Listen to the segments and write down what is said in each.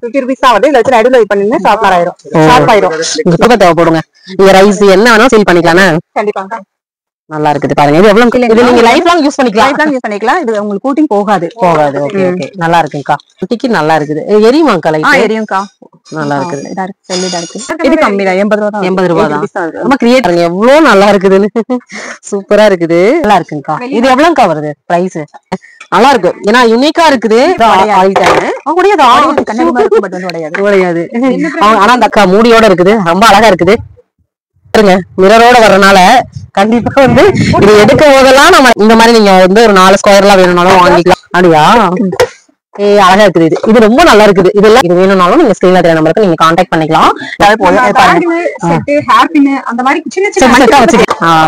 Fifty rupees தான் வருது இதுல வச்சு நடுவில் இது ஷார்ப்னர் ஆயிரும். ஷார்ப் ஆயிரும். கூட தேவைப்படுங்க இங்க ரைஸ் என்ன வேணா சீல் பண்ணிக்கலாம்னா கண்டிப்பாங்க நல்லா இருக்குது பாருங்க. இது எவ்வளவு இது நீங்க லைஃப் லாங் யூஸ் பண்ணிக்கலாம். லைஃப் லாங் யூஸ் பண்ணிக்கலாம். இது உங்களுக்கு கூட்டிங் போகாது. போகாது. ஓகே ஓகே நல்லா இருக்குங்கக்கா. குட்டிக்கு நல்லா இருக்குது. எரியுமாக்கா ஆ லைட் எரியும்க்கா. நல்லா இருக்குது. இதா இருக்கு. இது கம்மி தான். தான். எண்பது ரூபா தான். 80 rupees தான் வருது. ரொம்ப கிரியேட் பாருங்க. எவ்வளவு நல்லா இருக்குதுன்னு. சூப்பரா இருக்குது. நல்லா இருக்குங்கக்கா. இது எவ்வளவுக்கா வருது? பிரைஸ் நல்லா இருக்கு ஏன்னா யுனிக்கா இருக்குது. உடையாது, ஆனா அந்த அக்கா மூடியோட இருக்குது. ரொம்ப அழகா இருக்குது. பாருங்க மிரரோட வர்றனால கண்டிப்பா வந்து இது எடுக்கும் போதெல்லாம் நம்ம இந்த மாதிரி நீங்க வந்து ஒரு நாலு ஸ்கொயர்லாம் வேணும்னாலும் வாங்கிக்கலாம். அப்படியா? ஏய் அழகா இருக்குது இது. இது ரொம்ப நல்லா இருக்குது. இதெல்லாம் இது வேணும்னாலும் நீங்க ஸ்கிரீன்ல தெரிய நம்பருக்கு நீங்க கான்டாக்ட் பண்ணிக்கலாம்.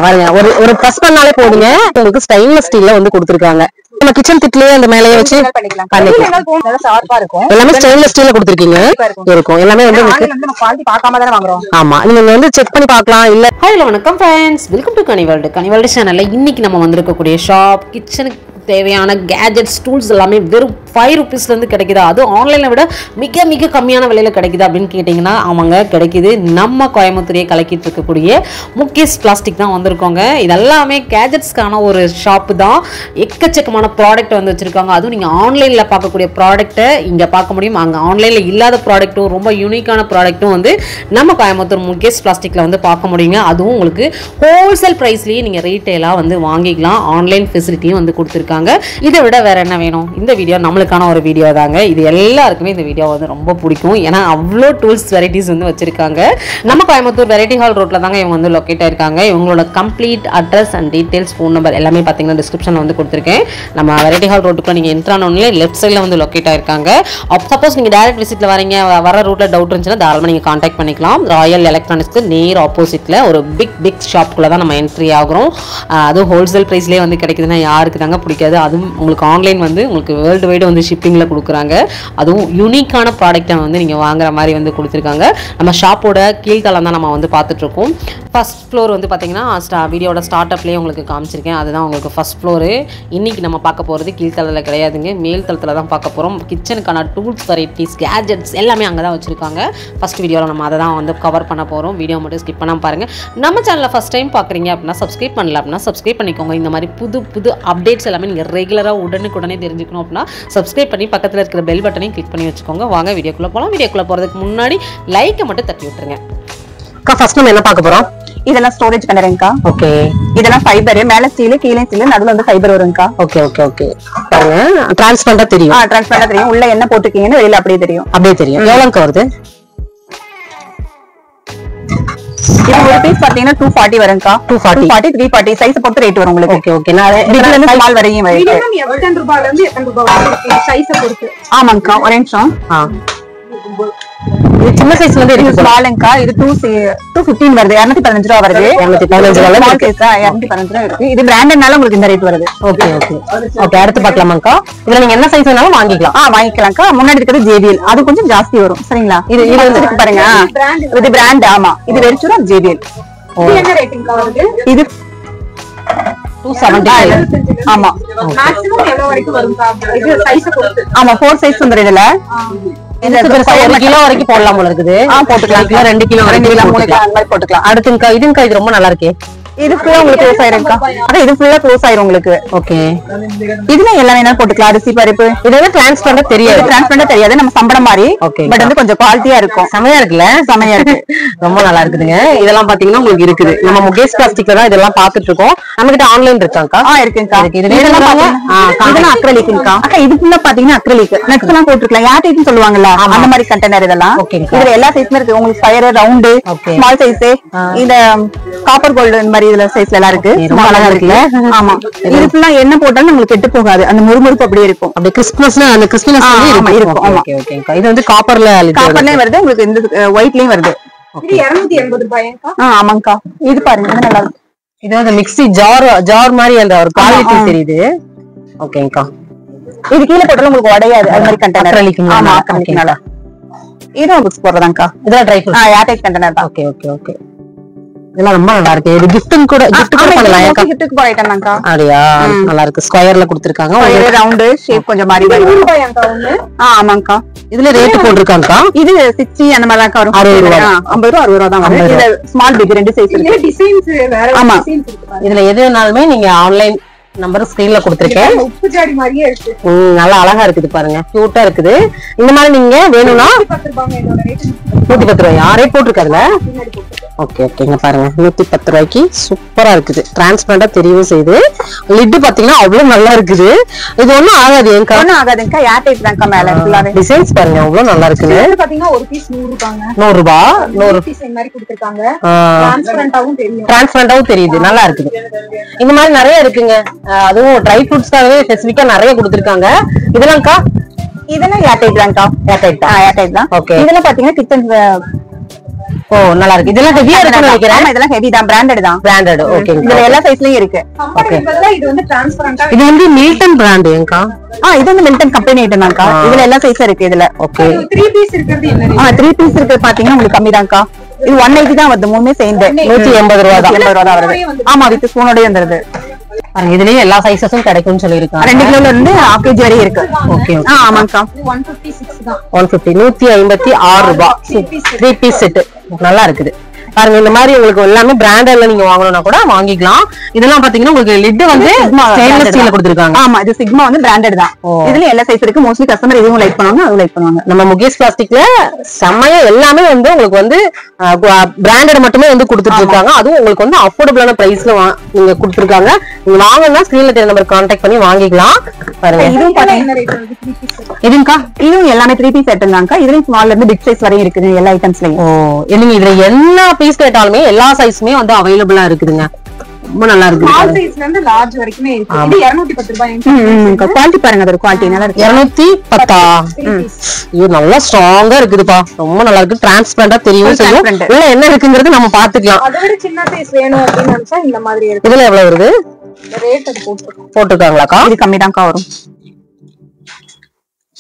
பாருங்க. ஒரு ஒரு ப்ரெஸ் பண்ணாலே போதுங்க. உங்களுக்கு ஸ்டைன்லெஸ் ஸ்டீல்ல வந்து கொடுத்துருக்காங்க. நம்ம கிச்சன் திட்லயே அந்த மேலேயே வச்சு பண்ணிக்கலாம். எல்லாமே ஸ்டெயின்லெஸ் ஸ்டீல்ல கொடுத்துருக்கீங்க. இருக்கும். எல்லாமே வந்து ஆமா. நீங்க வந்து செக் பண்ணி பார்க்கலாம். இல்ல ஹலோ வணக்கம் friends welcome to Kani world Kani world சேனல்ல இன்னைக்கு நம்ம வந்திருக்கக்கூடிய ஷாப் கிச்சனுக்கு தேவையான கேஜெட்ஸ் டூல்ஸ் எல்லாமே வெறும் ஃபைவ் ருபீஸ்லேருந்து கிடைக்குதா? அதுவும் ஆன்லைனை விட மிக மிக கம்மியான விலையில் கிடைக்குது அப்படின்னு கேட்டிங்கன்னா அவங்க கிடைக்குது. நம்ம கோயம்புத்தூரையே கலக்கிட்டு இருக்கக்கூடிய முகேஷ் பிளாஸ்டிக் தான் வந்திருக்கோங்க. இதெல்லாமே கேஜெட்ஸ்க்கான ஒரு ஷாப்பு தான். எக்கச்சக்கமான ப்ராடக்ட் வந்து வச்சுருக்காங்க. அதுவும் நீங்கள் ஆன்லைனில் பார்க்கக்கூடிய ப்ராடக்ட்டை இங்கே பார்க்க முடியும். அங்கே ஆன்லைனில் இல்லாத ப்ராடக்ட்டும் ரொம்ப யூனிக்கான ப்ராடக்ட்டும் வந்து நம்ம கோயம்புத்தூர் முகேஷ் பிளாஸ்டிக்கில் வந்து பார்க்க முடியுங்க. அதுவும் உங்களுக்கு ஹோல்சேல் ப்ரைஸ்லேயே நீங்கள் ரீட்டெயிலாக வந்து வாங்கிக்கலாம். ஆன்லைன் ஃபெசிலிட்டியும் வந்து கொடுத்துருக்காங்க. இதை விட வேற என்ன வேணும்? இந்த வீடியோ நம்மளுக்கான ஒரு வீடியோ தாங்க. இது எல்லாருக்குமே இந்த வீடியோ வந்து ரொம்ப பிடிக்கும். ஏன்னா அவ்வளோ டூல்ஸ் வெரைட்டிஸ் வந்து வச்சிருக்காங்க. நம்ம கோயம்புத்தூர் வெரைட்டி ஹால் ரோட்ல தாங்க இவங்க வந்து லொக்கேட் ஆயிருக்காங்க. இவங்களோட complete address and details phone number எல்லாமே பார்த்தீங்கன்னா டிஸ்கிரிப்ஷன் வந்து கொடுத்துருக்கேன். நம்ம வெரைட்டி ஹால் ரோட்டுக்குள்ள நீங்கள் என்ட்ரு ஆனோடனே லெஃப்ட் சைடில் வந்து லொக்கேட் ஆயிருக்காங்க. சப்போஸ் நீங்கள் டேரக்ட் விசிட்டில் வரீங்க வர ரூட்ல டவுட் இருந்துச்சுன்னா தாராளமாக நீங்கள் காண்டாக்ட் பண்ணிக்கலாம். ராயல் எலக்ட்ரானிக்ஸ்க்கு நேர் ஆப்போசிட்டில் ஒரு பிக் பிக் ஷாப்குள்ள தான் நம்ம என்ட்ரி ஆகுறோம். அதுவும் ஹோல்சேல் ப்ரைஸ்லேயே வந்து கிடைக்குதுன்னா யாருக்கு தாங்க பிடிக்கும் கிடைக்காது. அதுவும் உங்களுக்கு ஆன்லைன் வந்து உங்களுக்கு வேர்ல்டு வைடு வந்து ஷிப்பிங்கில் கொடுக்குறாங்க. அதுவும் யூனிக்கான ப்ராடக்ட்டை வந்து நீங்கள் வாங்குற மாதிரி வந்து கொடுத்துருக்காங்க. நம்ம ஷாப்போட கீழ்த்தளம் தான் நம்ம வந்து பார்த்துட்ருக்கோம். ஃபஸ்ட் ஃப்ளோர் வந்து பார்த்தீங்கன்னா ஸ்டா வீடியோட ஸ்டார்ட் அப்லேயே உங்களுக்கு காமிச்சிருக்கேன். அதுதான் உங்களுக்கு ஃபர்ஸ்ட் ஃப்ளோரு இன்னைக்கு நம்ம பார்க்க போகிறது கீழ்த்தளத்தில் கிடையாதுங்க. மேல் தளத்தில் தான் பார்க்க போகிறோம் கிச்சனுக்கான டூல்ஸ் வெரைட்டிஸ் கேஜெட்ஸ் எல்லாமே அங்கே தான் வச்சுருக்காங்க. ஃபர்ஸ்ட் வீடியோவில் நம்ம அதை தான் வந்து கவர் பண்ண போகிறோம் வீடியோ மட்டும் ஸ்கிப் பண்ணாமல் பாருங்கள் நம்ம சேனலில் ஃபஸ்ட் டைம் பார்க்குறீங்க அப்படின்னா சப்ஸ்கிரைப் பண்ணல அப்படின்னா சப்ஸ்கிரைப் பண்ணிக்கோங்க. இந்த மாதிரி புது புது அப்டேட்ஸ் எல்லாமே நீங்கள் ரெகுலராக உடனுக்குடனே தெரிஞ்சுக்கணும் அப்படின்னா சப்ஸ்கிரைப் பண்ணி பக்கத்தில் இருக்கிற பெல் பட்டனையும் கிளிக் பண்ணி வச்சுக்கோங்க. வாங்க வீடியோக்குள்ளே போகலாம் வீடியோக்குள்ளே போகிறதுக்கு முன்னாடி லைக்கை மட்டும் தட்டி விட்டுருங்க. அக்கா ஃபர்ஸ்ட் நம்ம என்ன பார்க்க போகிறோம் இதெல்லாம் ஸ்டோரேஜ் கண்டறேங்கக்கா ஓகே இதெல்லாம் ஃபைபர் மேல ஸ்டீல் கீழே ஸ்டீல் நடுவுல வந்து ஃபைபர் வருங்கக்கா ஓகே ஓகே ஓகே பாருங்க. டிரான்ஸ்பரண்டா தெரியும். ஆ டிரான்ஸ்பரண்டா தெரியும். உள்ள என்ன போட்டிருக்கீங்கன்னு வெளியில அப்படியே தெரியும். அப்படியே தெரியும். எவ்வளவுக்கு வருது? இது ஒரு பீஸ் பாத்தீங்கன்னா டூ ஃபார்ட்டி வருங்கக்கா 240. ஃபார்ட்டி த்ரீ ஃபார்ட்டி சைஸ் பொறுத்து ரேட் வரும் உங்களுக்கு. ஓகே ஓகே நான் இதுல இருந்து ஸ்மால் வரையும் வரும் மினிமம் எத்தனை ரூபாயில இருந்து எத்தனை ரூபாய் வரைக்கும் இருக்கு சைஸை பொறுத்து ஆமாங்கக்கா ஒரு நிமிஷம். ஆ. இது சின்ன சைஸ்ல இருந்து இது இருக்கு இது டூ டூ ஃபிஃப்டீன் வருது. இரநூத்தி பதினஞ்சு ரூபா வருது. 215 ரூபால ஸ்மால் இரநூத்தி பதினஞ்சு ரூபா இருக்கு. இது பிராண்டட்னால உங்களுக்கு இந்த ரேட் வருது. ஓகே ஓகே ஓகே அடுத்து பார்க்கலாமாக்கா இதுல நீங்க என்ன சைஸ் வேணாலும் வாங்கிக்கலாம். ஆ வாங்கிக்கலாம்க்கா. முன்னாடி இருக்கிறது ஜேபிஎல் அது கொஞ்சம் ஜாஸ்தி வரும். சரிங்களா? இது இது வந்து இருக்கு பாருங்க. இது பிராண்ட் ஆமா. இது வெறிச்சுரும் ஜேபிஎல் இது என்ன ரேட்டிங் வருது இது டூ செவன்டி ஆமா. மேக்ஸிமம் எவ்வளவு வரைக்கும் வரும் இது சைஸை பொறுத்து. ஆமா ஃபோர் சைஸ் வந்துரும் இதுல. ஒரு கிலோ வரைக்கும் போடலாம் போல இருக்குது. போட்டுக்கலாம். கிலோ ரெண்டு கிலோ ரெண்டு வரைக்கும் கிலோ மூணு கிலோ. அந்த மாதிரி போட்டுக்கலாம். அடுத்துங்கக்கா இதுங்கக்கா இது ரொம்ப நல்லா இருக்கே. இது ஃபுல்லா உங்களுக்கு க்ளோஸ் ஆயிரும்க்கா? அதான் இது ஃபுல்லா க்ளோஸ் ஆயிரும் உங்களுக்கு. ஓகே இதுல எல்லாம் வேணாலும் போட்டுக்கலாம்? அரிசி பருப்பு. இது வந்து டிரான்ஸ்பரண்டா தெரியாது. டிரான்ஸ்பரண்டா தெரியாது. நம்ம சம்பளம் மாதிரி. பட் வந்து கொஞ்சம் குவாலிட்டியா இருக்கும். செமையா இருக்குல்ல? செமையா இருக்கு. ரொம்ப நல்லா இருக்குதுங்க. இதெல்லாம் பாத்தீங்கன்னா உங்களுக்கு இருக்குது. நம்ம முகேஷ் பிளாஸ்டிக்ல தான் இதெல்லாம் பாத்துட்டு இருக்கோம் நம்ம கிட்ட ஆன்லைன் இருக்காங்கக்கா. ஆ இருக்குங்கக்கா இருக்கு. இது இதெல்லாம். இதெல்லாம் அக்ரலிக்குங்கக்கா அக்கா இது ஃபுல்லா பாத்தீங்கன்னா அக்ரலிக் நட்ஸ் எல்லாம் போட்டுருக்கலாம். யார் டைப்னு சொல்லுவாங்கல்ல? அந்த மாதிரி கண்டெய்னர் இதெல்லாம். இதுல எல்லா சைஸ்மே இருக்கு. உங்களுக்கு ஃபயர் ரவுண்டு. ஸ்மால் சைஸ் இந்த காப்பர் கோல்டு இந்த மாதிரி இதுல சைஸ்ல எல்லாம் இருக்கு. Okay, ரொம்ப அழகா இருக்குல்ல? ஆமா. இது ஃபுல்லா என்ன போட்டாலும் உங்களுக்கு கெட்டு போகாது. அந்த முறுமுறுப்பு அப்படியே இருக்கும். அப்படி அந்த ஆமா, இருக்கும், ஆமா. ஓகே ஓகேங்கக்கா இது வந்து காப்பர்ல காப்பர்லயும் வருது. உங்களுக்கு இந்த ஒயிட்லயும் வருது. இது இருநூத்தி எண்பது ரூபாய்க்கா ஆ ஆமாங்கக்கா இது பாருங்க இது நல்லா இருக்கு. இது வந்து மிக்ஸி ஜார் ஜார் மாதிரி அந்த ஒரு குவாலிட்டி ஆ. தெரியுது. ஓகேங்கக்கா இது கீழே போட்டாலும் உங்களுக்கு உடையாது. அது மாதிரி கண்டெய்னர் மேல. ஆமா Okay. அக்ரலிக்னால இதுவும் புக்ஸ் போடுறதாங்கக்கா இதெல்லாம் ட்ரை ஆ ஏர்டைட் கண்டெய்னர் தான். Okay okay okay. இதெல்லாம் ரொம்ப நல்லா இருக்கு இது கிஃப்ட்டும் கூட கிஃப்ட் கூட பண்ணலாம் ஏக்கா. அப்படியா? நல்லா இருக்கு ஸ்கொயர்ல கொடுத்துருக்காங்க. ரவுண்டு ஷேப் கொஞ்சம் மாறி ஆ ஆமாங்கக்கா இதுல ரேட் போட்டிருக்காங்கக்கா? இது சிக்ஸ்டி அந்த மாதிரி தான் வரும். அறுபது ரூபா. ஆ, ஐம்பது ரூபா அறுபது ரூபா தான் வரும் இதுல ஸ்மால் பிக் ரெண்டு சைஸ் இருக்கு. டிசைன்ஸ் வேற ஆமா. டிசைன்ஸ் இருக்கு பாருங்க. இதுல எது வேணாலுமே நீங்க ஆன்லைன் நம்பர் ஸ்கிரீன்ல கொடுத்துருக்கேன். இந்த உப்பு ஜாடி மாதிரியே இருக்கு. ம், நல்லா அழகா இருக்குது பாருங்க. கியூட்டா இருக்குது. இந்த மாதிரி நீங்க வேணும்னா நூத்தி பத்து ரூபாங்க இதோட ரேட் நூத்தி பத்து ரூபாயா? ரேட் போட்டிருக்காதுல ஓகே ஓகேங்க பாருங்க. நூத்தி பத்து ரூபாய்க்கு சூப்பரா இருக்குது. டிரான்ஸ்பரண்டா தெரியவும் செய்யுது. லிட்டு பாத்தீங்கன்னா அவ்வளவு நல்லா இருக்குது. இது ஒண்ணும் ஆகாது என் ஒண்ணும் ஆகாதுங்கக்கா ஏர் டைப் தான்க்கா மேல ஃபுல்லாவே டிசைன்ஸ் பாருங்க அவ்வளவு நல்லா இருக்குது. இது பாத்தீங்கன்னா ஒரு பீஸ் நூறு ரூபாங்க நூறு மாதிரி கொடுத்திருக்காங்க. தெரியும். டிரான்ஸ்பரண்டாவும் தெரியுது. நல்லா இருக்குது. இந்த மாதிரி நிறைய இருக்குங்க. அதுவும் ட்ரை ஃப்ரூட்ஸ்க்காகவே ஸ்பெசிஃபிக்கா நிறைய கொடுத்துருக்காங்க. இதெல்லாம்க்கா? இதெல்லாம் ஏர் டைப் தான்க்கா? ஏர் டைப் தான்? ஏர் டைப் தான்? Okay. இதெல்லாம் பாத்தீங்கன்னா கிச்சன் ஓ நல்லா இருக்கு. இதெல்லாம் ஹெவியா இருக்குன்னு நினைக்கிறேன். இதெல்லாம் ஹெவி தான். பிராண்டட் தான். பிராண்டட் ஓகேங்க இதுல எல்லா சைஸ்லயும் இருக்கு. பதிலா இது வந்து டிரான்ஸ்பரண்டா இது வந்து மில்டன் பிராண்ட் ஏங்கா? ஆ இது வந்து மில்டன் கம்பெனி ஐட்டம் தான்க்கா. இதுல எல்லா சைஸும் இருக்கு இதுல. ஓகே த்ரீ பீஸ் இருக்கிறது என்ன ஆ த்ரீ பீஸ் இருக்கு பாத்தீங்கன்னா உங்களுக்கு கம்மி தான்க்கா இது ஒன் எயிட்டி தான் வருது. மூணுமே சேர்ந்து. நூத்தி எண்பது ரூபா தான். எண்பது ரூபா தான் வருது. ஆமா வித் ஸ்பூனோடய வந்துருது. பாருங்க இதுலயும் எல்லா சைஸஸும் கிடைக்கும்னு சொல்லியிருக்காங்க. ரெண்டு கிலோல இருந்து ஹாஃப் கேஜி வரையும் இருக்கு. ஓகே ஆ ஆமாங்கக்கா. ஒன் பிப்டி சிக்ஸ் தான். ஒன் பிப்டி நூத்தி ஐம்பத்தி ஆறு ரூபாய் த்ரீ பீஸ் செட் நல்லா இருக்குது. பாருங்க இந்த மாதிரி உங்களுக்கு எல்லாமே பிராண்டட்ல நீங்க வாங்கணும்னா கூட வாங்கிக்கலாம். இதெல்லாம் பாத்தீங்கன்னா உங்களுக்கு லிட் வந்து ஸ்டெயின்லெஸ் branded ஸ்டீல்ல. கொடுத்துருக்காங்க. ஆமா இது சிக்மா வந்து பிராண்டட் தான். இதுல எல்லா சைஸ் இருக்கு. மோஸ்ட்லி கஸ்டமர் இதுவும் லைக் பண்ணுவாங்க அதுவும் லைக் பண்ணுவாங்க. நம்ம முகேஷ் பிளாஸ்டிக்ல செம்மையா எல்லாமே வந்து உங்களுக்கு வந்து பிராண்டட் மட்டுமே வந்து கொடுத்துட்டு இருக்காங்க அதுவும் உங்களுக்கு வந்து அஃபோர்டபுளான பிரைஸ்ல நீங்க கொடுத்துருக்காங்க. நீங்க வாங்கணும்னா ஸ்கிரீன்ல தெரிய நம்பர் கான்டாக்ட் பண்ணி வாங்கிக்கலாம். பாருங்க. இதுவும் இதுங்கக்கா இதுவும் எல்லாமே த்ரீ பீஸ் செட் தான்க்கா இதுலயும் ஸ்மால்ல இருந்து பிக் சைஸ் வரையும் இருக்குது எல்லா ஐட்டம்ஸ்லயும் ஓ நீங்க இதுல என்ன பீஸ் கேட்டாலுமே எல்லா சைஸுமே வந்து அவைலபிளா இருக்குதுங்க. ரொம்ப நல்லா இருக்குது ஸ்மால் சைஸ்ல இருந்து லார்ஜ் வரைக்குமே இருக்கு. குவாலிட்டி பாருங்க அதோட குவாலிட்டி நல்லா இருக்கு. இருநூத்தி பத்தா? இது நல்லா ஸ்ட்ராங்கா இருக்குதுப்பா. ரொம்ப நல்லா இருக்கு. டிரான்ஸ்பரண்டா தெரியும் செய்யும். உள்ள என்ன இருக்குங்கிறது நம்ம பாத்துக்கலாம் இந்த மாதிரி இருக்கு இதுல எவ்வளவு வருது? போட்டிருக்காங்களாக்கா? இது கம்மி தான்க்கா வரும்.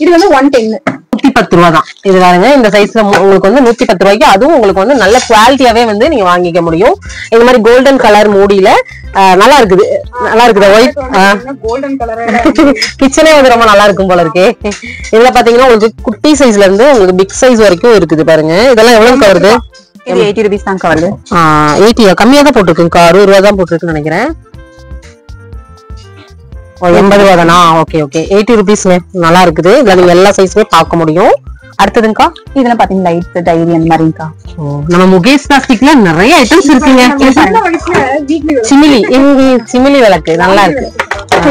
இது வந்து ஒன் டென்னு நூத்தி பத்து ரூபா தான் இது பாருங்க இந்த சைஸ்ல உங்களுக்கு வந்து நூத்தி பத்து ரூபாய்க்கு அதுவும் உங்களுக்கு வந்து நல்ல குவாலிட்டியாவே வந்து நீங்க வாங்கிக்க முடியும். இந்த மாதிரி கோல்டன் கலர் மூடியில நல்லா இருக்குது. நல்லா இருக்குது ஒயிட் கோல்டன் கலர் கிச்சனே வந்து ரொம்ப நல்லா இருக்கும் போல இருக்கு. இதுல பாத்தீங்கன்னா உங்களுக்கு குட்டி சைஸ்ல இருந்து உங்களுக்கு பிக் சைஸ் வரைக்கும் இருக்குது பாருங்க. இதெல்லாம் எவ்வளவு வருது? எயிட்டி ருபீஸ் தான்க்கா வருது. எயிட்டியா கம்மியா தான் போட்டிருக்குங்கக்கா அறுபது ரூபா தான் போட்டிருக்குன்னு நினைக்கிறேன். எண்பது ரூபா தானா ஓகே ஓகே எயிட்டி ருபீஸ்ங்க நல்லா இருக்குது. இதுல நீங்க எல்லா சைஸுமே பார்க்க முடியும். அடுத்ததுங்கக்கா இதெல்லாம் பாத்தீங்கன்னா லைட் டைரி அந்த மாதிரிங்கக்கா நம்ம முகேஷ் பிளாஸ்டிக்ல நிறைய ஐட்டம்ஸ் இருக்குங்க. சிமிலி இங்க சிமிலி விளக்கு. நல்லா இருக்கு.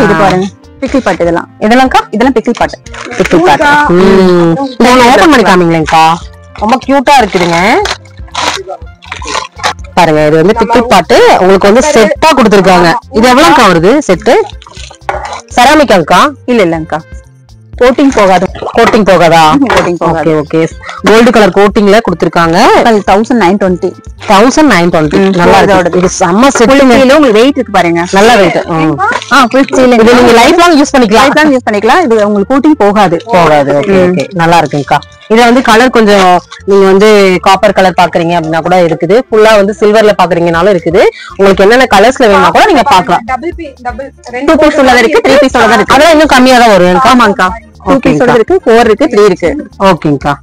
இது பாருங்க பிக்கிள் பாட்டு இதெல்லாம். இதெல்லாம்க்கா? இதெல்லாம் பிக்கிள் பாட்டு பிக்கிள் பாட்டு ஓபன் பண்ணி காமிங்களேங்கக்கா ரொம்ப கியூட்டா இருக்குதுங்க. பாருங்க இது வந்து பிக்கிள் பாட்டு. உங்களுக்கு வந்து செட்டா கொடுத்துருக்காங்க. இது எவ்வளவுக்கா வருது செட்டு செராமிக்காங்கக்கா இல்ல இல்லங்கக்கா கோட்டிங் போகாது. கோட்டிங் போகாதா? கோட்டிங் போகாது. ஓகே ஓகே கோல்டு கலர் கோட்டிங்ல கொடுத்துருக்காங்க. Thousand nine twenty thousand nine twenty ம், நல்லா இதோட இருக்கு இது செம்ம செட்டுங்க உங்களுக்கு வெயிட் இருக்கு பாருங்க. நல்ல ரேட் ஆ. ஃபுல் ஸ்டீல் இது நீங்க லைஃப் லாங் யூஸ் பண்ணிக்கலாம். லைஃப் லாங் யூஸ் பண்ணிக்கலாம். இது உங்களுக்கு கோட்டிங் போகாது. போகாது. ஓகே ஓகே நல்லா இருக்குங்கக்கா இதுல வந்து கலர் கொஞ்சம் நீங்க வந்து காப்பர் கலர் பாக்குறீங்க அப்படின்னா கூட இருக்குது. ஃபுல்லா வந்து சில்வர்ல பாக்குறீங்கனாலும் இருக்குது. உங்களுக்கு என்னென்ன கலர்ஸ்ல வேணும்னா கூட நீங்க பாக்கலாம் டூ பீஸ் உள்ளது இருக்கு த்ரீ பீஸ் உள்ளது இருக்கு. அதெல்லாம் இன்னும் கம்மியா தான் வரும் ஆமாங்கக்கா. டூ பீஸ் உள்ளது இருக்கு ஃபோர் இருக்கு த்ரீ இருக்கு. ஓகேங்கக்கா.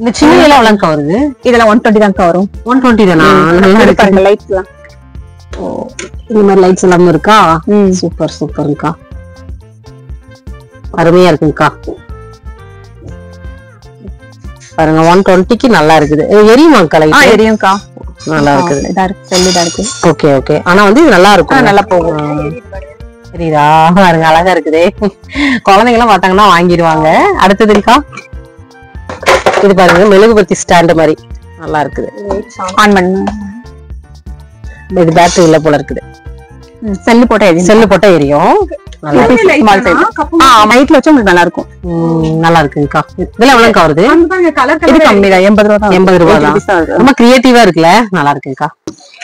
இந்த சின்ன எல்லாம் எவ்வளவுக்கா வருது? இதெல்லாம் ஒன் டுவெண்ட்டி தான்க்கா வரும். ஒன் டுவெண்ட்டி தானா? நல்லா இருக்கு லைட்ஸ்லாம் இந்த மாதிரி லைட்ஸ் எல்லாமே இருக்கா. சூப்பர் சூப்பர்ங்கக்கா. அருமையா இருக்குங்கக்கா. பாருங்க ஒன் டுவெண்ட்டிக்கு நல்லா இருக்குது. ஆ லைட் எரியும்க்கா. நல்லா இருக்குது. இதா இருக்கு செல்லு இதா இருக்கு. ஓகே ஓகே ஆனா வந்து இது நல்லா இருக்கும். நல்லா போகும். தெரியுதா? பாருங்க அழகா இருக்குதே. குழந்தைங்க எல்லாம் பார்த்தாங்கன்னா வாங்கிடுவாங்க. அடுத்ததுக்கா? இது பாருங்க மெழுகுபத்தி ஸ்டாண்ட் மாதிரி. நல்லா இருக்குது. ஆன் பண்ணு. இது பேட்டரி இல்ல போல இருக்குது. செல்லு போட்டா எரியும். செல்லு போட்டா எரியும். நைட்ல வச்சா உங்களுக்கு நல்லா இருக்கும் நல்லா இருக்குங்கக்கா இதெல்லாம் எவ்வளவுக்கா வருது? கலர் இது கலர் கம்மி தான் எண்பது ரூபா தான் எண்பது ரூபா தான். ரொம்ப கிரியேட்டிவா இருக்குல்ல? நல்லா இருக்குங்கக்கா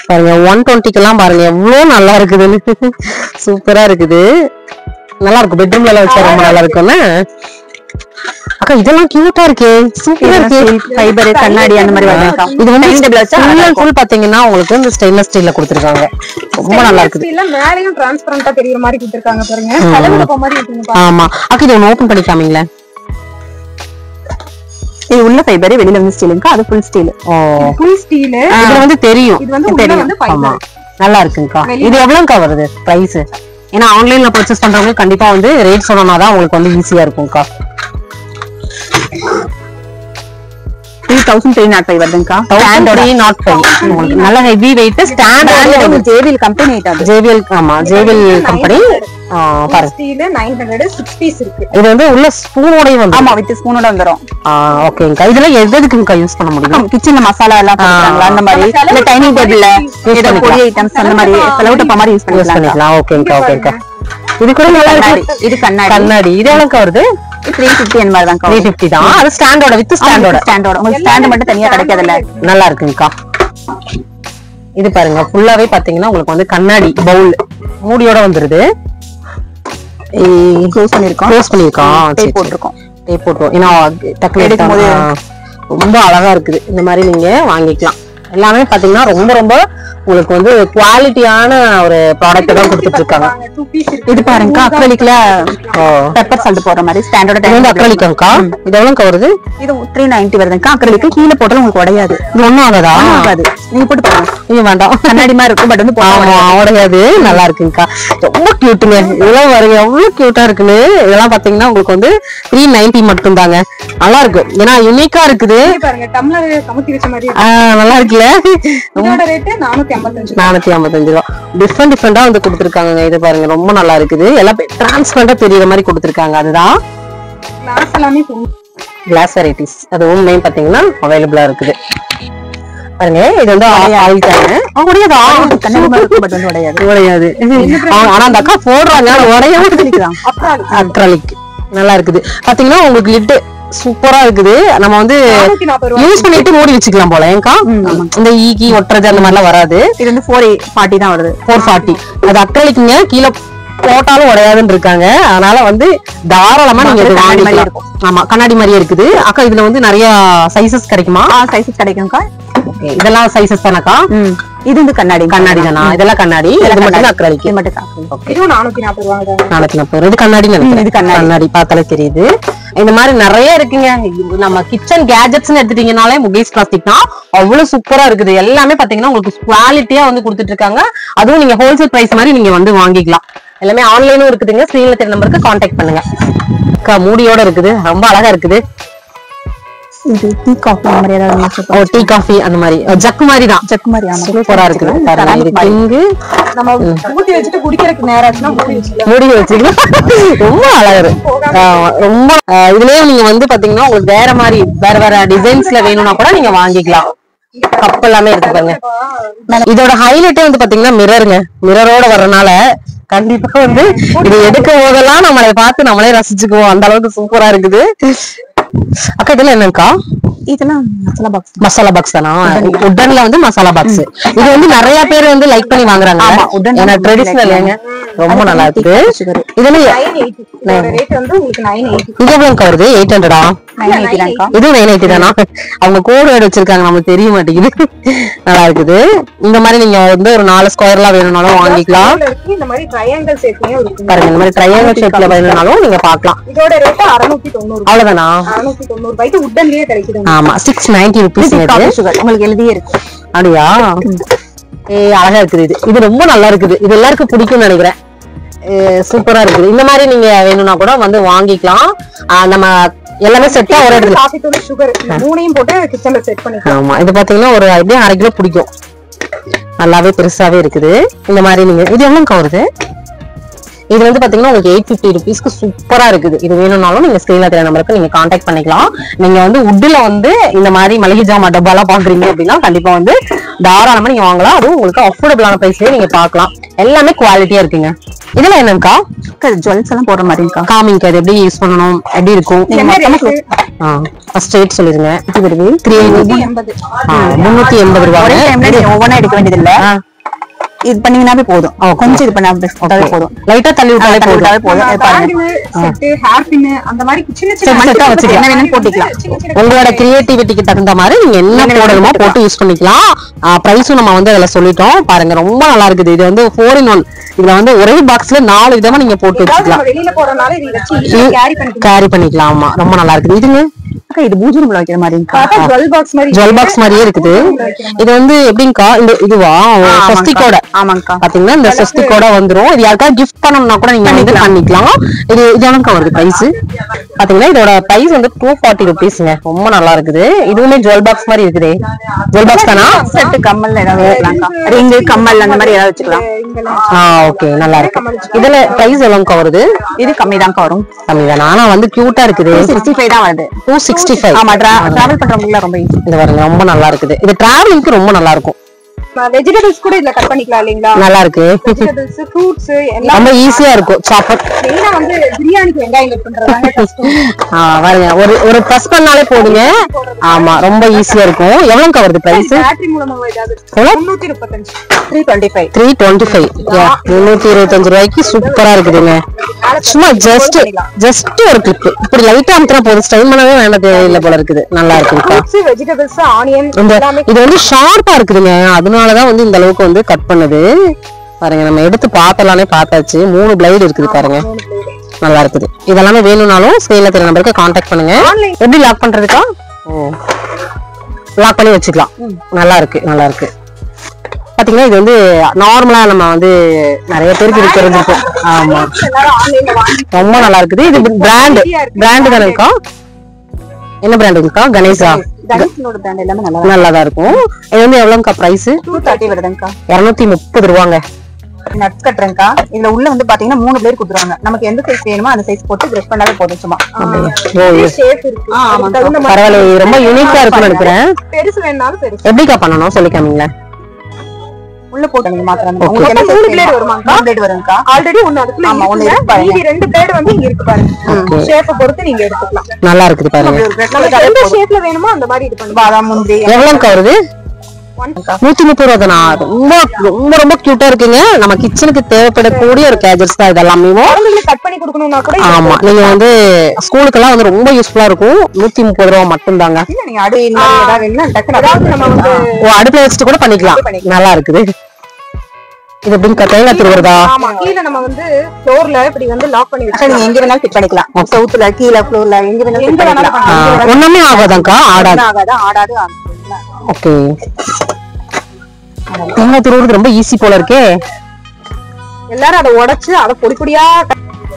பாருங்க ஒன் டுவெண்ட்டிக்கெல்லாம் பாருங்க எவ்வளவு நல்லா இருக்குதுன்னு சூப்பரா இருக்குது. நல்லா இருக்கும் பெட்ரூம்ல எல்லாம் வச்சா ரொம்ப நல்லா இருக்கும்ல? அக்கா இதெல்லாம் கியூட்டா இருக்கே. சூப்பரா இருக்கு. fiber, கண்ணாடி அந்த மாதிரி வருதுக்கா. இது வந்து and full பாத்தீங்கன்னா உங்களுக்கு இந்த ஸ்டெயின்லெஸ் ஸ்டீல்ல கொடுத்துருக்காங்க. ரொம்ப நல்லா இருக்குது. ஸ்டீல்ல மேலயும் டிரான்ஸ்பரண்டா தெரியற மாதிரி கொடுத்திருக்காங்க பாருங்க. கலவெடுப்ப மாதிரி இருக்குங்க ஆமா. அக்கா இதை ஓபன் பண்ணி காமிங்களேன். இது உள்ள ஃபைபர் வெளியில வந்து ஸ்டீலுங்க அது ஃபுல் ஸ்டீல் ஓ. ஃபுல் ஸ்டீல் இது வந்து தெரியும். இது வந்து உள்ள. வந்து ஃபைபர் நல்லா இருக்குங்கக்கா. இது எவ்வளவுக்கா வருது? பிரைஸ் ஏன்னா ஆன்லைன்ல பர்ச்சேஸ் பண்றவங்க கண்டிப்பா வந்து ரேட் சொன்னோம்னா உங்களுக்கு வந்து ஈஸியா இருக்கும்க்கா three thousand three nought five வருதுங்கக்கா nought five நல்ல heavy weight standard JBL company ஆமா இது வந்து உள்ள ஸ்பூனோடய வந்து ஆமா வித் ஸ்பூனோட வந்துரும். ஓகேங்கக்கா இதெல்லாம் எது எதுக்குங்கக்கா யூஸ் பண்ண முடியும்? கிச்சன்ல மசாலா எல்லாம் அந்த மாதிரி. இல்ல டைனிங் டேபிள்ல ஏதோ பொடி. ஐட்டம்ஸ் அந்த மாதிரி செலவு டப்பா மாதிரி யூஸ் பண்ணிக்கலாம். ஓகேங்கக்கா ஓகேங்கக்கா இது கூட நல்லா கண்ணாடி. இருக்கு. இது கண்ணாடி. கண்ணாடி. இது எவ்வளவுக்கா வருது? த்ரீ ஃபிஃப்டி அந்த மாதிரி தான் த்ரீ ஃபிஃப்டி தான்? அது ஸ்டாண்டோட வித் ஸ்டாண்டோட ஸ்டாண்டோட உங்களுக்கு ஸ்டாண்ட் மட்டும் தனியா கிடைக்காதுல்ல? நல்லா இருக்குங்கக்கா. இது பாருங்க ஃபுல்லாவே பாத்தீங்கன்னா உங்களுக்கு வந்து கண்ணாடி பவுல் மூடியோட வந்துருது. க்ளோஸ் பண்ணிருக்கோம். க்ளோஸ் பண்ணிருக்கோம். டேப் போட்டிருக்கோம். டேப் போட்டோம் ஏன்னா டக்குனு எடுக்கும்போது ரொம்ப அழகா இருக்குது. இந்த மாதிரி நீங்க வாங்கிக்கலாம். எல்லாமே பாத்தீங்கன்னா ரொம்ப ரொம்ப உங்களுக்கு வந்து குவாலிட்டியான ஒரு ப்ராடக்ட் தான் கொடுத்துட்டு இருக்காங்க. இருக்கு இது பாருங்க அக்ரலிக்ல பெப்பர் சால்ட் போடுற மாதிரி ஸ்டாண்டோட இது வந்து அக்ரலிக்காக்கா இது எவ்வளவு வருது? இது த்ரீ நைன்டி வருதுங்க அக்ரலிக்கு கீழே போட்டாலும் உங்களுக்கு உடையாது. இது ஒண்ணும் ஆகாதா? ஆகாது. நீங்க போட்டு பாருங்க. இது வேண்டாம். கண்ணாடி மாதிரி இருக்கும் பட் வந்து போட்டா ஆமா உடையாது. நல்லா இருக்குங்கக்கா. ரொம்ப கியூட்டுங்க இதெல்லாம் பாருங்க எவ்வளவு கியூட்டா இருக்குன்னு. இதெல்லாம் பாத்தீங்கன்னா உங்களுக்கு வந்து த்ரீ நைன்டி மட்டும் தாங்க நல்லா இருக்கு. ஏன்னா யூனிக்கா இருக்குது. பாருங்க டம்ளர் கமுத்தி வச்ச மாதிரி இருக்கு. ஆஹ் நல்லா இருக்குல்ல நானூத்தி ஐம்பத்தஞ்சு ரூபா. டிஃப்ரெண்ட் டிஃப்ரெண்டா வந்து கொடுத்துருக்காங்க இது பாருங்க ரொம்ப நல்லா இருக்குது. எல்லாம் டிரான்ஸ்பரண்டா தெரியுற மாதிரி கொடுத்துருக்காங்க. அதுதான் கிளாஸ் வெரைட்டிஸ் பாத்தீங்கன்னா அவைலபிளா இருக்குது. பாருங்க இது வந்து ஆயில் கேனு உடையதா. உடையாது. ஆனா அந்த அக்கா போடுறாங்க ஆனா உடையவே அக்ரலிக் அப்புறம் அக்ரலிக் நல்லா இருக்குது. பாத்தீங்கன்னா உங்களுக்கு லிட்டு சூப்பரா இருக்குது. நம்ம வந்து நானூத்தி நாற்பது யூஸ் பண்ணிட்டு மூடி வச்சுக்கலாம் போல. ஏங்கா? இந்த ஈக்கி ஒட்டுறது அந்த மாதிரிலாம் வராது. இது வந்து ஃபோர் ஃபார்ட்டி தான் வருது. ஃபோர் ஃபார்ட்டி அது அக்ரலிக்குங்க. கீழே போட்டாலும் உடையாதுன்னு இருக்காங்க. அதனால வந்து தாராளமா நீங்க கண்ணாடி வாங்கிக்கலாம். ஆமா கண்ணாடி மாதிரியே இருக்குது. அக்கா இதுல வந்து நிறைய சைசஸ் கிடைக்குமா? ஆ சைஸஸ் கிடைக்கும்க்கா. இதெல்லாம் சைசஸ் தானக்கா? இது வந்து கண்ணாடி கண்ணாடி தானா? இதெல்லாம் கண்ணாடி. இது மட்டும் அக்ரலிக் இது மட்டும் நானூத்தி நாற்பது ரூபா தான் நாளைக்கு நான் போறேன் இது கண்ணாடி இது கண்ணாடி. கண்ணாடி பார்த்தாலே தெரியுது. இந்த மாதிரி நிறைய இருக்குங்க. நம்ம கிச்சன் கேஜெட்ஸ் எடுத்துட்டீங்கனாலே முகேஷ் பிளாஸ்டிக் தான். அவ்வளவு சூப்பரா இருக்குது. எல்லாமே பாத்தீங்கன்னா உங்களுக்கு குவாலிட்டியா வந்து கொடுத்துட்டு இருக்காங்க. அதுவும் நீங்க ஹோல்சேல் பிரைஸ் மாதிரி நீங்க வந்து வாங்கிக்கலாம். எல்லாமே ஆன்லைனும் இருக்குதுங்க. ஸ்கிரீன்ல தெரிய நம்பருக்கு கான்டாக்ட் பண்ணுங்க. அக்கா மூடியோட இருக்குது. ரொம்ப அழகா இருக்குது. இது டீ காஃபி அந்த மாதிரி ஏதாவது ஓ டீ காஃபி அந்த மாதிரி. ஜக்கு மாதிரி தான் ஜக்கு மாதிரி ஆமா சூப்பரா இது கிங்கு நம்ம ஊத்தி வச்சுட்டு குடிக்கிறதுக்கு ஆச்சுன்னா மூடி மூடி வச்சுக்கலாம். ரொம்ப அழகா இருக்கு. ரொம்ப இதுலயே நீங்க வந்து பாத்தீங்கன்னா உங்களுக்கு வேற மாதிரி வேற வேற டிசைன்ஸ்ல வேணும்னா கூட நீங்க வாங்கிக்கலாம். கப் எல்லாமே இருக்கு பாருங்க. இதோட ஹைலைட்டே வந்து பாத்தீங்கன்னா மிரருங்க மிரரோட வர்றனால கண்டிப்பா வந்து இது எடுக்கும் போதெல்லாம் நம்மளை பார்த்து நம்மளே ரசிச்சுக்குவோம். அந்த அளவுக்கு சூப்பரா இருக்குது. அக்கா இதெல்லாம் என்னக்கா இதெல்லாம் மசாலா பாக்ஸ் மசாலா பாக்ஸ் தானா? உட்டன்ல வந்து மசாலா பாக்ஸ் இது வந்து நிறைய பேர் வந்து லைக் பண்ணி வாங்குறாங்க ஏன்னா ட்ரெடிஷனல் ஏங்க ரொம்ப நல்லா இதுல இது வருது? எயிட் ஹண்ட்ரடா நைன் எயிட்டி தானா? அவங்க கோடு வேர்டு வச்சிருக்காங்க. நமக்கு தெரிய மாட்டேங்குது. நல்லா இருக்குது. இந்த மாதிரி நீங்க வந்து ஒரு நாலு ஸ்கொயர்லாம் வேணும்னாலும் வாங்கிக்கலாம். இந்த மாதிரி ட்ரையாங்கிள் ஷேப்லயும் பாருங்க இந்த மாதிரி ட்ரையாங்கல் ஷேப்ல வேணும்னாலும் நீங்க பார்க்கலாம். இதோட ரேட் அறுநூத்தி தொண்ணூறு. அவ்வளவுதானா? அறுநூத்தி தொண்ணூறு ரூபாய்க்கு உட்டன்லயே கிடைக்குது ஆமா சிக்ஸ் நைன்டி ருபீஸ் சுகர் உங்களுக்கு எழுதியே இருக்கு. அப்படியா? அழகா இருக்குது இது. இது ரொம்ப நல்லா இருக்குது. இது எல்லாருக்கும் பிடிக்கும்னு நினைக்கிறேன். சூப்பரா இருக்குது. இந்த மாதிரி நீங்க வேணும்னா கூட வந்து வாங்கிக்கலாம். நம்ம எல்லாமே செட்டா ஒரு இடத்துல. காஃபி தூள் சுகர் மூணையும் போட்டு கிச்சன்ல செட் பண்ணிக்கலாம். ஆமா இது பாத்தீங்கன்னா ஒரு எப்படியும் அரை கிலோ பிடிக்கும். நல்லாவே பெருசாவே இருக்குது. இந்த மாதிரி நீங்க இது எவ்வளவு வருது? இது வந்து பாத்தீங்கன்னா உங்களுக்கு எயிட் பிப்டி ருபீஸ்க்கு சூப்பரா இருக்குது. இது வேணும்னாலும் நீங்க ஸ்கிரீன்ல தெரிய நம்பருக்கு நீங்க காண்டாக்ட் பண்ணிக்கலாம். நீங்க வந்து உட்ல வந்து இந்த மாதிரி மளிகை ஜாமான் டப்பாலாம் பாக்குறீங்க அப்படின்னா கண்டிப்பா வந்து தாராளமா நீங்க வாங்கலாம். அதுவும் உங்களுக்கு அஃபோர்டபுளான பிரைஸ்லயே நீங்க பார்க்கலாம். எல்லாமே குவாலிட்டியா இருக்குங்க. இதுல என்னங்கக்கா ஜுவல்ஸ் எல்லாம் போடுற மாதிரிக்கா காமிங்க. அது எப்படி யூஸ் பண்ணணும்? எப்படி இருக்கும்? ஃபர்ஸ்ட் ரேட் சொல்லிருங்க. இது வருது த்ரீ எண்பது முன்னூத்தி எண்பது ஒரே ரூபாய் ஒவ்வொன்றா எடுக்க வேண்டியது இல்ல இது பண்ணீங்கன்னாவே போதும். கொஞ்சம் இது பண்ணா விட்டாவே போதும் லைட்டா தள்ளி விட்டாலே போதும். போதும். இது பாருங்க. செட்டு ஹேர் பின் அந்த மாதிரி சின்ன சின்ன. என்ன போட்டுக்கலாம். உங்களோட கிரியேட்டிவிட்டிக்கு தகுந்த மாதிரி நீங்க என்ன போடணுமோ போட்டு யூஸ் பண்ணிக்கலாம். பிரைஸும் நம்ம வந்து அதுல சொல்லிட்டோம். பாருங்க ரொம்ப நல்லா இருக்குது. இது வந்து ஃபோர் இன் ஒன் இதுல வந்து ஒரே பாக்ஸ்ல நாலு விதமா நீங்க போட்டு வச்சுக்கலாம் நம்ம வெளியில போறதுனால இதை வச்சு கேரி பண்ணிக்கலாம். கேரி பண்ணிக்கலாம். ஆமா ரொம்ப நல்லா இருக்குது. இதுங்க? அக்கா இது பூஜை ரூம்ல வைக்கிற ஜுவல் பாக்ஸ் மாதிரி ஜுவல் பாக்ஸ் மாதிரியே இருக்குது. இது வந்து எப்படிங்கக்கா இந்த இதுவா? சொஸ்திக்கோட ஆமாங்கக்கா பாத்தீங்கன்னா இந்த சொஸ்திக்கோட வந்துரும். இது யாருக்காவது கிஃப்ட் பண்ணணும்னா கூட நீங்க வந்து பண்ணிக்கலாம். இது இது எவ்வளவுக்கா வருது பிரைஸ் பாத்தீங்கன்னா இதோட பிரைஸ் வந்து டூ ஃபார்ட்டி ருபீஸ்ங்க ரொம்ப நல்லா இருக்குது. இதுவுமே ஜுவல் பாக்ஸ் மாதிரி இருக்குது. ஜுவல் பாக்ஸ் தானா? செட்டு கம்மல் ஏதாவது கம்மல் அந்த மாதிரி ஏதாவது வச்சுக்கலாம். ஆ ஓகே நல்லா இருக்கு. இதுல பிரைஸ் எவ்வளவுக்கா வருது? இது கம்மி தான்க்கா வரும். கம்மி தான் ஆனா வந்து கியூட்டா இருக்குது. சிக்ஸ்டி ஃபைவ் தான் வருது. டூ சிக்ஸ்டி ஃபைவ் ஆமா டிராவல் பண்றவங்களுக்கு ரொம்ப ஈஸி இது பாருங்க ரொம்ப நல்லா இருக்குது. இது டிராவலிங்க்கு ரொம்ப நல்லா இருக்கும். வெஜிடபிள்ஸ் கூட இதுல கட் பண்ணிக்கலாம் இல்லீங்களா? நல்லா இருக்கு வெஜிடபிள்ஸ் ஃப்ரூட்ஸ் எல்லாம் ரொம்ப ஈஸியா இருக்கும் சாப்பர் மெயினா வந்து பிரியாணிக்கு வெங்காயம் கட் பண்றதாங்க கஷ்டம் பாருங்க ஒரு ஒரு ப்ரெஸ் பண்ணாலே போதுங்க. ஆமா ரொம்ப ஈஸியா இருக்கும். எவ்வளவுக்கா வருது பிரைஸ் பேட்டரி மூலமா ஏதாவது? எவ்வளவு? முன்னூத்தி முப்பத்தஞ்சு three twenty five three twenty five முன்னூத்தி இருபத்தஞ்சு ரூபாய்க்கு சூப்பரா இருக்குதுங்க. சும்மா ஜஸ்ட் ஜஸ்ட் ஒரு கிளிப் இப்படி லைட்டா அமுத்தினா போதும். ஸ்டைல் பண்ணவே வேண்டாம் தேவையில்லை போல இருக்குது. நல்லா ஃப்ரூட்ஸ் வெஜிடபிள்ஸ் ஆனியன் இது வந்து ஷார்ப்பா இருக்குதுங்க. அதனாலதான் வந்து இந்த அளவுக்கு வந்து கட் பண்ணுது. பாருங்க நம்ம எடுத்து பார்த்தலானே பார்த்தாச்சு. மூணு பிளைடு இருக்குது பாருங்க. நல்லா இருக்குது. இதெல்லாமே வேணும்னாலும் ஸ்கிரீன்ல தெரிய நம்பருக்கு காண்டாக்ட் பண்ணுங்க. எப்படி லாக் பண்றதுக்கா? ஓ. லாக் பண்ணி வச்சுக்கலாம். நல்லா இருக்கு நல்லா இருக்கு. பாத்தீங்கன்னா இது வந்து நார்மலா நம்ம வந்து நிறைய பேருக்கு இது தெரிஞ்சிருக்கும். ஆமா. ரொம்ப நல்லா இருக்குது. இது பிராண்ட் பிராண்ட் தானேக்கா? என்ன பிராண்டுங்கக்கா கணேசா தனுஷனோட பிராண்ட் எல்லாமே நல்லா நல்லாதான் இருக்கும். இது வந்து எவ்வளவுக்கா பிரைஸ் டூ தேர்ட்டி வருதுங்கக்கா. இருநூத்தி முப்பது ரூபாங்க. நட்ஸ் கட்டுறேங்கக்கா இதுல உள்ள வந்து பாத்தீங்கன்னா மூணு பிளேட் கொடுத்துருவாங்க நமக்கு எந்த சைஸ் வேணுமோ அந்த சைஸ் போட்டு கிரெஸ் பண்ணாலே போதும் சும்மா. இருக்கு. பரவாயில்ல ரொம்ப யூனிக்கா இருக்கும்னு நினைக்கிறேன். பெருசு வேணாலும் பெருசு. எப்படிக்கா பண்ணணும்? சொல்லி காமிங்களேன் உள்ள போட்டு நீங்க மாத்திரம். உங்களுக்கு என்ன மூணு பிளேட் வருமாங்கக்கா? மூணு பிளேட் வருங்கக்கா ஆல்ரெடி ஒண்ணு அதுக்குள்ள ஆமா, ஒண்ணு இருக்குங்க. இருக்கு பாருங்க. மீதி ரெண்டு பிளேட் வந்து இங்க இருக்கு பாருங்க. ஷேப்ப பொறுத்து நீங்க எடுத்துக்கலாம். நல்லா இருக்குது பாருங்க. நமக்கு எந்த. ஷேப்ல வேணுமோ அந்த மாதிரி இது பண்ணுவோம் பாதாம் முந்திரி. எவ்வளவுக்கா வருது? நூத்தி முப்பது ரூபா தானா? ரொம்ப ரொம்ப ரொம்ப கியூட்டா இருக்குங்க. நம்ம கிச்சனுக்கு தேவைப்படக்கூடிய ஒரு கேஜெட்ஸ் தான் இதெல்லாமே. கட் பண்ணி கொடுக்கணும்னா கூட ஆமா நீங்க வந்து ஸ்கூலுக்கெல்லாம் வந்து ரொம்ப யூஸ்ஃபுல்லா இருக்கும். நூத்தி முப்பது ரூபா வந்து ஓ அடுப்புல வச்சுட்டு கூட பண்ணிக்கலாம். நல்லா இருக்குது. இது எப்படின்னு தேங்காய் திருவுறதா? ஆமா கீழ நம்ம வந்து ஃப்ளோர்ல இப்படி வந்து லாக் பண்ணி அக்கா, நீங்க எங்க வேணாலும் ஃபிட் பண்ணிக்கலாம். செவுத்துல கீழே ஃப்ளோர்ல எங்க வேணாலும் எங்க வேணாலும் ஒண்ணுமே ஆகாதாங்க்கா? ஆடாது. ஆகாது ஆடாது. ஓகே. தேங்காய் துருவுறது ரொம்ப ஈஸி போல இருக்கே. எல்லாரும் அதை உடைச்சு அதை பொடி பொடியா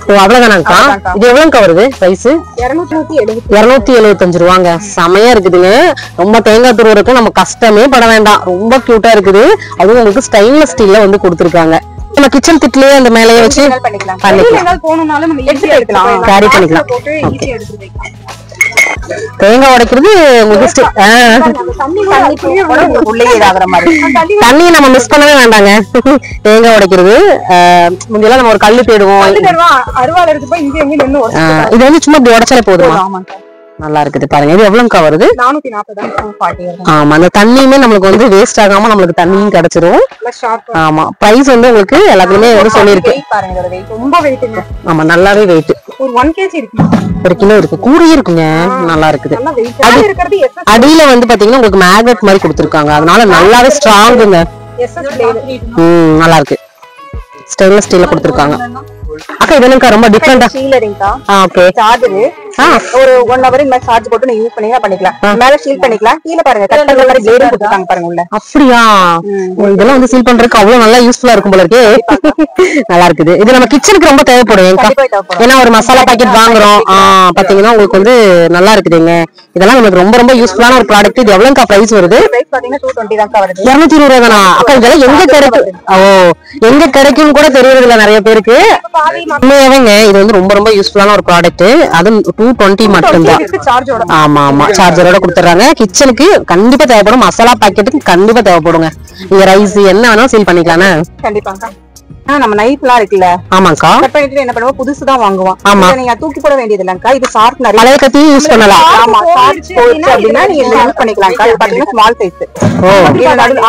ஓ அவ்வளவுதானாக்கா. இது எவ்வளவுக்கா வருது பிரைஸ் இருநூத்தி நூத்தி எழுபது இருநூத்தி எழுபத்தஞ்சு ரூபாங்க. செமையா இருக்குதுங்க. ரொம்ப தேங்காய் துருவுறதுக்கு நம்ம கஷ்டமே பட வேண்டாம். ரொம்ப கியூட்டா இருக்குது. அதுவும் உங்களுக்கு ஸ்டைன்லெஸ் ஸ்டீல்ல வந்து கொடுத்துருக்காங்க. நம்ம கிச்சன் திட்லயே அந்த மேலேயே வச்சு பண்ணிக்கலாம். பண்ணிக்கலாம். Carry பண்ணிக்கலாம். தேங்காய் உடைக்கிறது உங்களுக்கு தண்ணி தண்ணியை நம்ம மிஸ் பண்ணவே வேண்டாங்க. தேங்காய் உடைக்கிறது. முந்தியெல்லாம் நம்ம ஒரு கல்லு தேடுவோம். இது வந்து சும்மா இப்படி உடைச்சாலே போதுமா? நல்லா இருக்குது பாருங்க. இது எவ்வளவுக்கா வருது? ஆமா அந்த தண்ணியுமே நம்மளுக்கு வந்து வேஸ்ட் ஆகாம நம்மளுக்கு தண்ணியும் கிடைச்சிரும். ஆமா பிரைஸ் வந்து உங்களுக்கு எல்லாத்துலயுமே வந்து வெயிட்டுங்க ஆமா நல்லாவே வெயிட் ஒரு கிலோ இருக்கு. கூடயே இருக்குங்க. நல்லா இருக்குது. அடியில வந்து பாத்தீங்கன்னா உங்களுக்கு மேக்னெட் மாதிரி கொடுத்துருக்காங்க. அதனால நல்லாவே ஸ்ட்ராங்குங்க ம் நல்லா இருக்கு. ஸ்டெயின்லெஸ் ஸ்டீல்ல கொடுத்துருக்காங்க. அக்கா இது என்னக்கா? ரொம்ப டிஃப்ரெண்டா ஓகே சார்ஜர் ஒரு ஒன் ஹவர் இந்த மாதிரி சார்ஜ் போட்டு நீங்க யூஸ் பண்ணீங்கன்னா பண்ணிக்கலாம். மேல ஷீல் பண்ணிக்கலாம். கீழே பாருங்க கட் பண்ற மாதிரி பிளேடும் கொடுத்துருக்காங்க பாருங்க உள்ள. அப்படியா? இதெல்லாம் வந்து சீல் பண்றதுக்கு அவ்வளவு நல்லா யூஸ்ஃபுல்லா இருக்கும் போல இருக்கே. நல்லா இருக்குது. இது நம்ம கிச்சனுக்கு ரொம்ப தேவைப்படும். ஏன்னா ஒரு மசாலா பாக்கெட் வாங்குறோம். பாத்தீங்கன்னா உங்களுக்கு வந்து நல்லா இருக்குதுங்க. இதெல்லாம் நமக்கு ரொம்ப ரொம்ப யூஸ்ஃபுல்லான ஒரு ப்ராடக்ட் இது எவ்வளவுக்கா பிரைஸ் வருது? இருநூத்தி இருபது ரூபா அக்கா இதெல்லாம் எங்க கிடைக்கும்? ஓ எங்க கிடைக்கும் கூட தெரியறது இல்ல நிறைய பேருக்கு. உண்மையாவேங்க இது வந்து ரொம்ப ரொம்ப யூஸ்ஃபுல்லான ஒரு ப்ராடக்ட் அது டூ டுவெண்ட்டி மட்டும்தான். ஆமா ஆமா. சார்ஜரோட கொடுத்துறாங்க கிச்சனுக்கு கண்டிப்பா தேவைப்படும். மசாலா பாக்கெட்டுக்கு கண்டிப்பா தேவைப்படுங்க. நீங்க ரைஸ் என்ன வேணாலும் சீல் பண்ணிக்கலாம்னா நம்ம எல்லாம் இருக்குல்ல. ஆமாக்கா கட் பண்ணிட்டு என்ன பண்ணுவோம்? புதுசு தான் வாங்குவோம். ஆமா. இதை நீங்க தூக்கி போட வேண்டியது இல்லைங்கக்கா இது ஷார்ப் நிறைய பழைய கத்தியும் யூஸ் பண்ணலாம். ஆமா ஷார்ப் போயிடுச்சு அப்படின்னா நீங்க யூஸ் பண்ணிக்கலாம்க்கா. இது பாத்தீங்கன்னா ஸ்மால் சைஸ்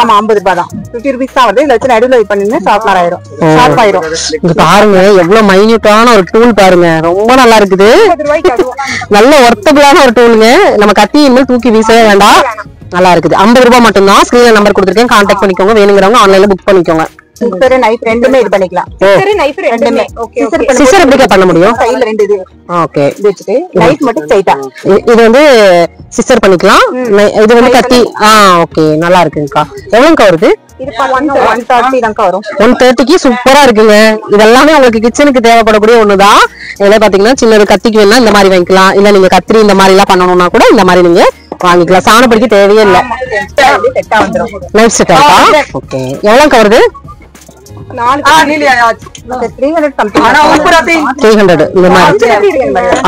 ஆமா ஐம்பது ரூபாய் தான். பிப்டி ருபீஸ் தான் வருது. இதுல வச்சு நடுவுல இது பண்ணீங்கன்னா ஷார்ப்னர் ஆயிரும். ஷார்ப் ஆயிரும். இங்க பாருங்க எவ்வளவு மைன்யூட்டான ஒரு டூல் பாருங்க. ரொம்ப நல்லா இருக்குது. நல்ல ஒர்த்தபிளான ஒரு டூலுங்க நம்ம கத்தி இனிமேல் தூக்கி வீசவே வேண்டாம். நல்லா இருக்குது. ஐம்பது ரூபாய் மட்டும்தான். ஸ்கிரீன்ல நம்பர் கொடுத்துருக்கேன். கான்டாக்ட் பண்ணிக்கோங்க. வேணுங்கிறவங்க ஆன்லைன்ல புக் பண்ணிக்கோங்க. சிசர் நைஃப் ரெண்டுமே இது பண்ணிக்கலாம். சரி நைஃப் ரெண்டுமே. ஓகே சிசர் சிசர் எப்படி பண்ண முடியும்? ரெண்டு இது. ஓகே இது வச்சுட்டு நைஃப் மட்டும் ஸ்ட்ரைட்டா இது வந்து சிஸ்டர் பண்ணிக்கலாம். இது வந்து கத்தி ஆ ஓகே நல்லா இருக்குங்கக்கா. எவ்வளோங்கக்கா வருது? சூப்பரா இருக்குங்க. இதெல்லாமே உங்களுக்கு கிச்சனுக்கு தேவைப்படக்கூடிய ஒண்ணுதான் இதெல்லாம் பாத்தீங்கன்னா சின்னது கத்திக்கு வேணா இந்த மாதிரி வாங்கிக்கலாம். இல்ல நீங்க கத்திரி இந்த மாதிரி எல்லாம் பண்ணணும்னா கூட இந்த மாதிரி நீங்க வாங்கிக்கலாம். சாணப்படிக்கு தேவையே இல்ல. செட்டா வந்துரும். நைட் செட் ஆகா ஓகே எவ்வளோக்கா வருது?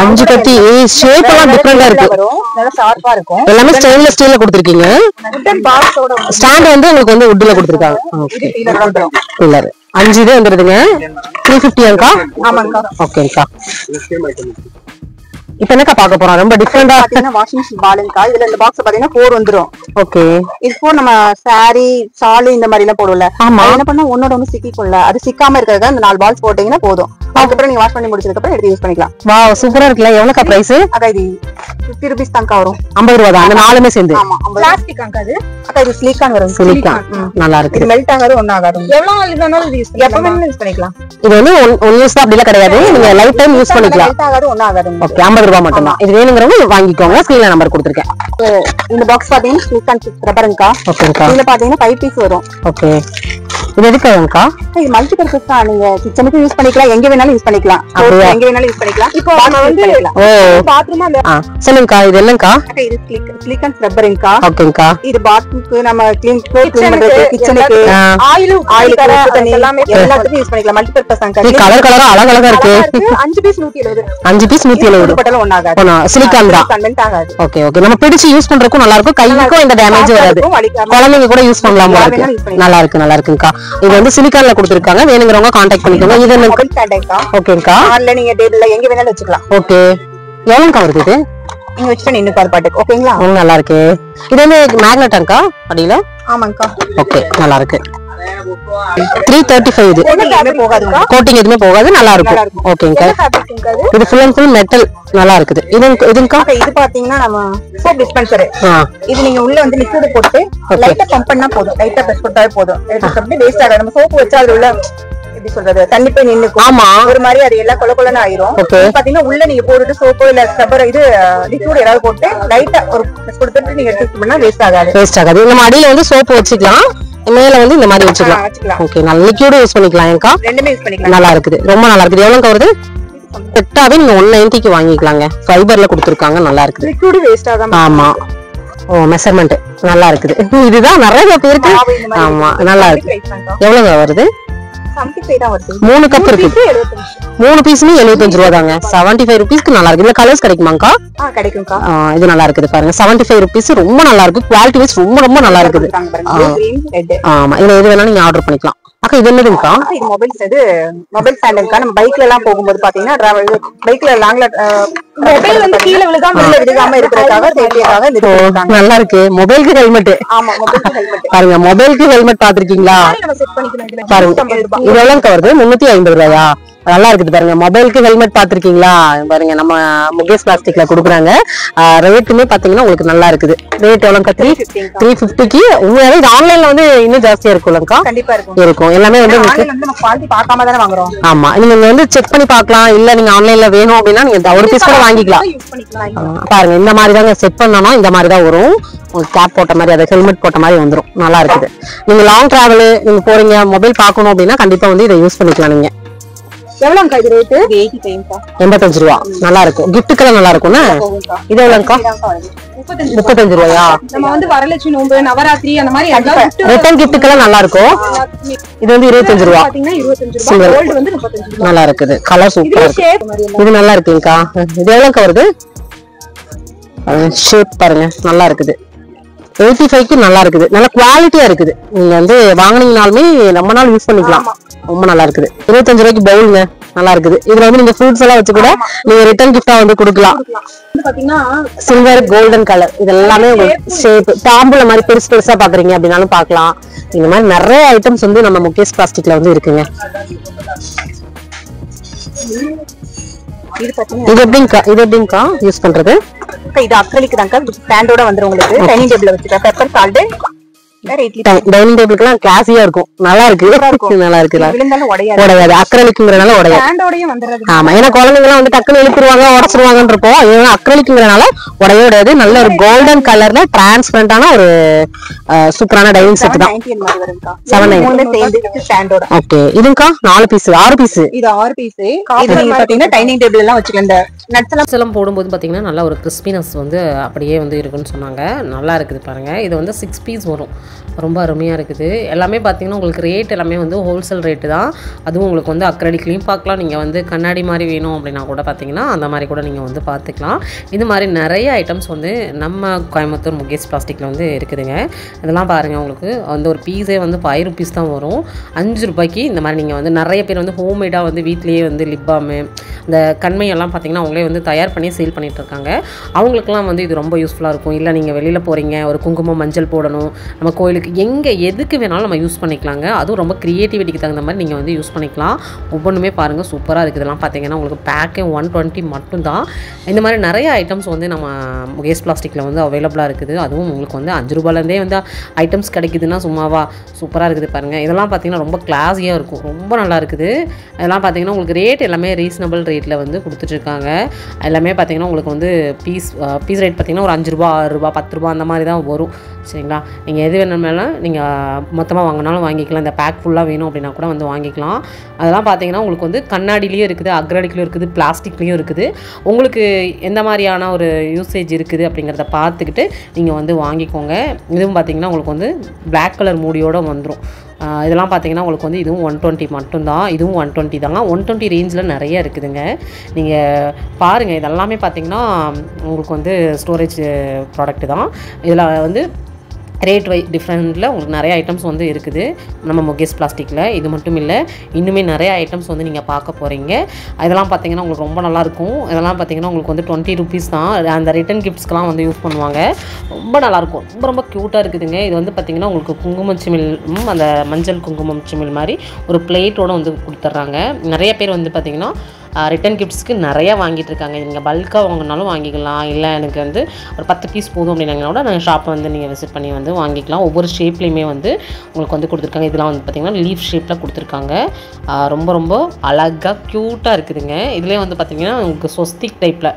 அஞ்சு கத்தி ஷேப் எல்லாம் டிஃப்ரெண்டா இருக்கு. எல்லாமே ஸ்டெயின்லெஸ் ஸ்டீல்ல கொடுத்துருக்கீங்க. ஸ்டாண்ட் வந்து உங்களுக்கு வந்து உட்ல கொடுத்துருக்காங்க. பில்லர் அஞ்சு இது வந்துருதுங்க. த்ரீ ஃபிஃப்டியாங்கக்கா ஆமாங்கக்கா ஓகேங்கக்கா இப்ப என்னக்கா பார்க்க போறோம்? ரொம்ப டிஃப்ரெண்டா பாத்தீங்கன்னா வாஷிங் மிஷின் பாலுங்கக்கா இதுல இந்த பாக்ஸ் பாத்தீங்கன்னா ஃபோர் வந்துரும். ஓகே இது போர் நம்ம சாரி சாலு இந்த மாதிரி எல்லாம் போடுவோம்ல என்ன பண்ணா ஒன்னோட ஒண்ணு சிக்கிக்கும்ல. அது சிக்காம இருக்கிறதுக்கு இந்த நாலு பால்ஸ் போட்டீங்கன்னா போதும். அதுக்கப்புறம் நீங்க வாஷ் பண்ணி முடிச்சதுக்கு அப்புறம் எடுத்து யூஸ் பண்ணிக்கலாம். வா சூப்பரா இருக்குல்ல. எவ்வளோக்கா பிரைஸ் அக்கா இது ஃபிஃப்டி ருபீஸ் தான்க்கா வரும். ஐம்பது ரூபா தான் அந்த நாலுமே சேர்ந்து. பிளாஸ்டிக் அங்க அது அக்கா இது? ஸ்லீக்கான் வரும். சிலிக்கான் நல்லா இது இருக்குது மெல்ட் ஆகாது ஒன்னும் ஆகாது. எவ்வளவு நாள் வேணாலும் இது யூஸ் எப்ப பண்ணலாம் வேணாலும் யூஸ் பண்ணிக்கலாம். இது வந்து ஒன் யூஸ் தான் அப்படிலாம் கிடையாது. நீங்க லைஃப் டைம் யூஸ் பண்ணிக்கலாம். மெல்ட் ஆகாது ஒன்னும் ஆகாது ஓகே ஐம்பது முப்பது ரூபாய் மட்டும்தான் இது வேணுங்கிறவங்க வாங்கிக்கோங்க. ஸ்கிரீன்ல நம்பர் கொடுத்துருக்கேன். இந்த பாக்ஸ் பாத்தீங்கன்னா சில்க் இதுல பாத்தீங்கன்னா ஃபைவ் பீஸ் வரும். ஓகே இது எதுக்குங்கக்கா இது மல்டி பர்பஸ் தான். நீங்க கிச்சனுக்கு யூஸ் பண்ணிக்கலாம். எங்க வேணாலும் யூஸ் பண்ணிக்கலாம். எங்க வேணாலும் யூஸ் பண்ணிக்கலாம். இப்போ நம்ம வந்து ஓ. பாத்ரூம் சொல்லுங்கக்கா. இது என்னங்கக்கா இது ஸ்லிக் ஸ்லிக் அண்ட் ஸ்க்ரப்பர்ங்கக்கா ஓகேங்கக்கா. இது பாத்ரூம்க்கு நம்ம க்ளீன் க்ளீன் பண்றது கிச்சனுக்கு ஆயில் ஆயில் கலர் எல்லாமே எல்லாத்துக்கும் யூஸ் பண்ணிக்கலாம். மல்டி பர்பஸ் தான் கலர் கலரா அழகழகா இருக்கு. 5 பீஸ் 170 5 பீஸ் 170 அதனால ஒண்ணாகாது ஆகாது. ஓகே ஓகே நம்ம பிடிச்சு யூஸ் பண்றதுக்கும் நல்லா இருக்கும். கைக்கும் இந்த டேமேஜ் வராது. குழந்தைங்க கூட யூஸ் பண்ணலாம் நல்லா இருக்கு நல்லா இருக்குங்கக்கா. இது வந்து சிலிக்கான்ல கொடுத்துருக்காங்க. வேணுங்கிறவங்க கான்டாக்ட் பண்ணிக்கோங்க. இது எனக்கு ஓகேங்கக்கா ஆன்லைன் நீங்க டேட்ல எங்க வேணாலும் வச்சுக்கலாம். ஓகே எவ்வளோங்கக்கா வருது இது? நீங்க வச்சுட்டு நின்னு பாரு பாட்டுக்கு ஓகேங்களா? நல்லா இருக்கு இது வந்து மேக்னட்டாங்கக்கா அடியில? ஆமாங்கக்கா ஓகே நல்லா இருக்கு த்ரீ தேர்ட்டி ஃபைவ் இது கோட்டிங் எதுவுமே போகாது நல்லா இருக்கும். அது? இது ஃபுல் அண்ட் ஃபுல் மெட்டல் நல்லா இருக்குது இது அக்கா, இது பாத்தீங்கன்னா நம்ம சோப் டிஸ்பென்சர் இது நீங்க உள்ள வந்து லிக்விட் போட்டு லைட்டா பம்ப் பண்ணா போதும். லைட்டா பிரஷ் பண்ணாவே போதும். வேஸ்ட் ஆகாது. நம்ம சோப்பு வச்சா அதுல உள்ள எப்படி சொல்றது? தண்ணி போய் நின்னுக்கும். ஆமா. ஒரு மாதிரி அது எல்லாம் கொல கொலன்னு ஆயிரும். பாத்தீங்கன்னா உள்ள நீங்க போட்டுட்டு சோப்போ இல்ல ஸ்க்ரப்பர் இது லிக்விட் ஏதாவது போட்டு லைட்டா ஒரு கொடுத்துட்டு நீங்க எடுத்து பண்ணா வேஸ்ட் ஆகாது. வேஸ்ட் ஆகாது. நம்ம அடியில வந்து சோப்பு வச்சுக்கலாம். மேல வந்து இந்த மாதிரி வச்சுக்கலாம். ஓகே நல்ல லிக்யூடும் யூஸ் பண்ணிக்கலாம் ஏங்கா. ரெண்டுமே யூஸ் பண்ணிக்கலாம். நல்லா இருக்குது. ரொம்ப நல்லா இருக்குது. எவ்வளவு வருது? செட்டாவே நீங்க ஒன் நைன்டிக்கு வாங்கிக்கலாங்க. ஃபைபர்ல கொடுத்துருக்காங்க நல்லா இருக்குது. லிக்விட் வேஸ்ட் ஆகாம ஆமா. ஓ மெஷர்மெண்ட் நல்லா இருக்குது. இதுதான் நிறைய பேருக்கு. ஆமா நல்லா இருக்கு. எவ்வளவு வருது 75 தான் வருது? மூணு கப் இருக்கு. இது 75 மூணு பீஸுமே எழுபத்தஞ்சு ரூபா தாங்க. செவன்டி ஃபைவ் ருபீஸ்க்கு நல்லா இருக்கு. இதுல கலர்ஸ் கிடைக்குமாக்கா. கிடைக்கும்க்கா இது நல்லா இருக்குது பாருங்க. செவன்டி ஃபைவ் ருபீஸ் ரொம்ப நல்லா இருக்கு. குவாலிட்டி வைஸ் ரொம்ப ரொம்ப நல்லா இருக்குது. ஆமா. இதுல எது வேணாலும் நீங்க ஆர்டர் பண்ணிக்கலாம். அக்கா இது என்னதுங்கக்கா இது மொபைல் இது மொபைல் நம்ம பைக்ல எல்லாம் போகும்போது பாத்தீங்கன்னா பைக்ல லாங்ல மொபைல் வந்து கீழே விழுகாம உள்ள விழுகாம இருக்கிறதுக்காக சேஃப்டிக்காக கொடுத்தாங்க நல்லா இருக்கு மொபைலுக்கு ஹெல்மெட் ஆமா மொபைல் ஹெல்மெட் பாருங்க மொபைலுக்கு ஹெல்மெட் பாத்திருக்கீங்களா? பாருங்க இது எவ்வளவு வருது? முன்னூத்தி ஐம்பது ரூபாயா? நல்லா இருக்குது பாருங்க. மொபைலுக்கு ஹெல்மெட் பாத்திருக்கீங்களா பாருங்க நம்ம முகேஷ் பிளாஸ்டிக்ல கொடுக்குறாங்க. ரேட்டுமே பாத்தீங்கன்னா உங்களுக்கு நல்லா இருக்குது. ரேட் எவ்வளவு த்ரீ 350 க்கா. த்ரீ ஃபிஃப்டிக்கு உண்மையாவே இது ஆன்லைன்ல வந்து இன்னும் ஜாஸ்தியா இருக்கும்லக்கா இருக்கும். இருக்கும். எல்லாமே வந்து உங்களுக்கு ஆமா. நீங்க வந்து செக் பண்ணி பார்க்கலாம். இல்ல நீங்க ஆன்லைன்ல வேணும் அப்படின்னா நீங்க ஒரு பீஸ் கூட வாங்கிக்கலாம். பாருங்க. இந்த மாதிரி தாங்க செட் பண்ணனா இந்த மாதிரி தான் வரும். கேப் போட்ட மாதிரி அதை ஹெல்மெட் போட்ட மாதிரி வந்துரும். நல்லா இருக்குது. நீங்க லாங் டிராவல் நீங்க போறீங்க மொபைல் பார்க்கணும் அப்படின்னா கண்டிப்பா வந்து இதை யூஸ் பண்ணிக்கலாம் நீங்க. இது ஃபைவ்க்கா எண்பத்தஞ்சு ரூபா. நல்லா இருக்கும் கிஃப்ட்டுக்கெல்லாம் நல்லா இருக்கும்னா இது எவ்வளோக்கா முப்பத்தஞ்சு ரூபாயா? நம்ம வந்து வரலட்சுமி நோம்பு நவராத்திரி அந்த மாதிரி எல்லாம் gift ரிட்டர்ன் கிஃப்ட்டுக்கெல்லாம் நல்லா இருக்கும் இது வந்து இருபத்தஞ்சு ரூபா. நல்லா இருக்குது கலர் சூப்பரா இருக்கு. இது நல்லா இருக்குங்கக்கா இது எவ்வளோக்கா வருது? ஷேப் பாருங்க. நல்லா இருக்குது எயிட்டி ஃபைவ்க்கு நல்லா இருக்குது. நல்ல குவாலிட்டியா இருக்குது. நீங்க வந்து வாங்குனீங்கனாலுமே ரொம்ப நாள் யூஸ் பண்ணிக்கலாம். ரொம்ப நல்லா இருக்குது. இருபத்தஞ்சு ரூபாய்க்கு பவுலுங்க நல்லா இருக்குது. இதுல வந்து நீங்க ஃப்ரூட்ஸ் எல்லாம் வச்சு கூட நீங்க ரிட்டர்ன் கிஃப்டா வந்து கொடுக்கலாம். சில்வர் கோல்டன் கலர் இது எல்லாமே உங்களுக்கு ஷேப் தாம்பூல மாதிரி பெருசு பெருசா பாக்குறீங்க அப்படின்னாலும் பார்க்கலாம் இந்த மாதிரி நிறைய ஐட்டம்ஸ் வந்து நம்ம முகேஷ் பிளாஸ்டிக்ல வந்து இருக்குங்க. இது எப்படிங்கக்கா இது எப்படிங்கக்கா யூஸ் பண்றது? இது அக்ரலிக் தான்க்கா ஸ்டாண்டோட வந்துரும் உங்களுக்கு. டைனிங் டேபிள்ல வச்சுக்கலாம் பெப்பர் சால்ட் டைனிங் டேபிளுக்குலாம் கிளாஸியா இருக்கும். நல்லா இருக்கு. நல்லா விழுந்தாலும் உடையாது. அக்ரலிக்குங்கிறனால உடையாது. ஆமா ஏன்னா குழந்தைங்க எல்லாம் வந்து டக்குன்னு எழுப்பிடுவாங்க உடச்சிருவாங்கன்னு இருப்போம். வந்து அக்ரலிக்குங்கிறனால உடையவே உடையாது. நல்ல ஒரு கோல்டன் கலர்ல டிரான்ஸ்பரண்டான ஒரு சூப்பரான டைனிங் செட் தான். ஓகே இதுங்கக்கா நாலு பீஸ் ஆறு பீஸ் இது ஆறு பீஸ் டைனிங் டேபிள் எல்லாம் வச்சுக்கலாம் இந்த போடும்போது பார்த்திங்கன்னா நல்லா ஒரு கிறிஸ்பினஸ் வந்து அப்படியே வந்து இருக்குன்னு சொன்னாங்க. நல்லா இருக்குது பாருங்கள் இது வந்து சிக்ஸ் பீஸ் வரும். ரொம்ப அருமையாக இருக்குது. எல்லாமே பார்த்திங்கன்னா உங்களுக்கு ரேட் எல்லாமே வந்து ஹோல்சேல் ரேட்டு தான். அதுவும் உங்களுக்கு வந்து அக்ரடிக்லையும் பார்க்கலாம். நீங்கள் வந்து கண்ணாடி மாதிரி வேணும் அப்படின்னா கூட பார்த்தீங்கன்னா அந்த மாதிரி கூட நீங்கள் வந்து பார்த்துக்கலாம் இது மாதிரி நிறைய ஐட்டம்ஸ் வந்து நம்ம கோயம்புத்தூர் முகேஷ் பிளாஸ்டிக்கில் வந்து இருக்குதுங்க. இதெல்லாம் பாருங்கள் உங்களுக்கு. வந்து ஒரு பீஸே வந்து ஃபைவ் ருபீஸ் தான் வரும். அஞ்சு ரூபாய்க்கு இந்த மாதிரி நீங்கள் வந்து நிறைய பேர் வந்து ஹோம்மேடாக வந்து வீட்லேயே வந்து லிப் பாமு இந்த கண்மையெல்லாம் பார்த்திங்கன்னா அவங்களே வந்து தயார் பண்ணி சேல் பண்ணிகிட்ருக்காங்க இருக்காங்க. அவங்களுக்குலாம் வந்து இது ரொம்ப யூஸ்ஃபுல்லாக இருக்கும். இல்லை நீங்கள் வெளியில் போகிறீங்க ஒரு குங்குமம் மஞ்சள் போடணும். நம்ம கோயிலுக்கு எங்கே எதுக்கு வேணாலும் நம்ம யூஸ் பண்ணிக்கலாங்க. அதுவும் ரொம்ப க்ரியேட்டிவிட்டிக்கு தகுந்த மாதிரி நீங்கள் வந்து யூஸ் பண்ணிக்கலாம். ஒவ்வொன்றுமே பாருங்கள் சூப்பராக இருக்குது. இதெல்லாம் பார்த்தீங்கன்னா உங்களுக்கு பேக்கே ஒன் டுவெண்ட்டி மட்டும்தான். இந்த மாதிரி நிறைய ஐட்டம்ஸ் வந்து நம்ம கேஸ் பிளாஸ்டிக்கில் வந்து அவைலபிளாக இருக்குது. அதுவும் உங்களுக்கு வந்து அஞ்சு ரூபாயிலேருந்தே வந்து ஐட்டம்ஸ் கிடைக்குதுன்னா சும்மாவா? சூப்பராக இருக்குது பாருங்கள் இதெல்லாம் பார்த்தீங்கன்னா ரொம்ப கிளாஸியாக இருக்கும். ரொம்ப நல்லா இருக்குது. இதெல்லாம் பார்த்தீங்கன்னா உங்களுக்கு ரேட் எல்லாமே ரீசனபிள் ரேட்டில் வந்து கொடுத்துட்ருக்காங்க. எல்லாமே பார்த்தீங்கன்னா உங்களுக்கு வந்து பீஸ் பீஸ் ரேட் பார்த்தீங்கன்னா ஒரு அஞ்சு ரூபா ஆறு ரூபா பத்து ரூபா அந்த மாதிரி தான் வரும். சரிங்களா? நீங்கள் எது வேணும்னாலும் நீங்கள் மொத்தமாக வாங்கினாலும் வாங்கிக்கலாம். இந்த பேக் ஃபுல்லாக வேணும் அப்படின்னா கூட வந்து வாங்கிக்கலாம். அதெல்லாம் பார்த்தீங்கன்னா உங்களுக்கு வந்து கண்ணாடிலையும் இருக்குது அக்ரடிக்லையும் இருக்குது பிளாஸ்டிக்லேயும் இருக்குது. உங்களுக்கு எந்த மாதிரியான ஒரு யூசேஜ் இருக்குது அப்படிங்கிறத பார்த்துக்கிட்டு நீங்கள் வந்து வாங்கிக்கோங்க. இதுவும் பார்த்தீங்கன்னா உங்களுக்கு வந்து பிளாக் கலர் மூடியோடு வந்துடும் இதெல்லாம் பார்த்தீங்கன்னா உங்களுக்கு வந்து இதுவும் ஒன் டுவெண்ட்டி மட்டும்தான். இதுவும் ஒன் டுவெண்ட்டி தாங்க. ஒன் டுவெண்ட்டி ரேஞ்சில் நிறைய இருக்குதுங்க. நீங்கள் பாருங்கள் இதெல்லாமே பார்த்தீங்கன்னா உங்களுக்கு வந்து ஸ்டோரேஜ் ப்ராடக்ட்டு தான். இதில் வந்து ரேட் வை டிஃப்ரெண்ட்டில் உங்களுக்கு நிறைய ஐட்டம்ஸ் வந்து இருக்குது. நம்ம முகேஷ் பிளாஸ்டிக்கில் இது மட்டும் இல்லை இன்னுமே நிறைய ஐட்டம்ஸ் வந்து நீங்கள் பார்க்க போகிறீங்க இதெல்லாம் பார்த்தீங்கன்னா உங்களுக்கு ரொம்ப நல்லாயிருக்கும் இதெல்லாம் பார்த்தீங்கன்னா உங்களுக்கு வந்து டுவெண்ட்டி ருபீஸ் தான். அந்த ரிட்டன் கிஃப்ட்ஸ்க்கெலாம் வந்து யூஸ் பண்ணுவாங்க. ரொம்ப நல்லாயிருக்கும் ரொம்ப ரொம்ப க்யூட்டாக இருக்குதுங்க. இது வந்து பார்த்தீங்கன்னா உங்களுக்கு குங்குமம் சிமிழ் அந்த மஞ்சள் குங்குமம் சிமிழ் மாதிரி ஒரு பிளேட்டோடு வந்து கொடுத்துட்றாங்க. நிறைய பேர் வந்து பார்த்திங்கன்னா ரிட்டன் கிஃப்ட்ஸ்க்கு நிறையா வாங்கிட்டு இருக்காங்க நீங்கள் பல்காக வாங்கினாலும் வாங்கிக்கலாம். இல்லை எனக்கு வந்து ஒரு பத்து பீஸ் போதும் அப்படின்னாங்கன்னா கூட நாங்கள் ஷாப்பை வந்து நீங்கள் விசிட் பண்ணி வந்து வாங்கிக்கலாம். ஒவ்வொரு ஷேப்லேயுமே வந்து உங்களுக்கு வந்து கொடுத்துருக்காங்க. இதெல்லாம் வந்து பார்த்திங்கன்னா லீஃப் ஷேப்பில் கொடுத்துருக்காங்க. ரொம்ப ரொம்ப அழகாக க்யூட்டாக இருக்குதுங்க. இதுலேயே வந்து பார்த்திங்கன்னா உங்களுக்கு சொஸ்திக் டைப்பில்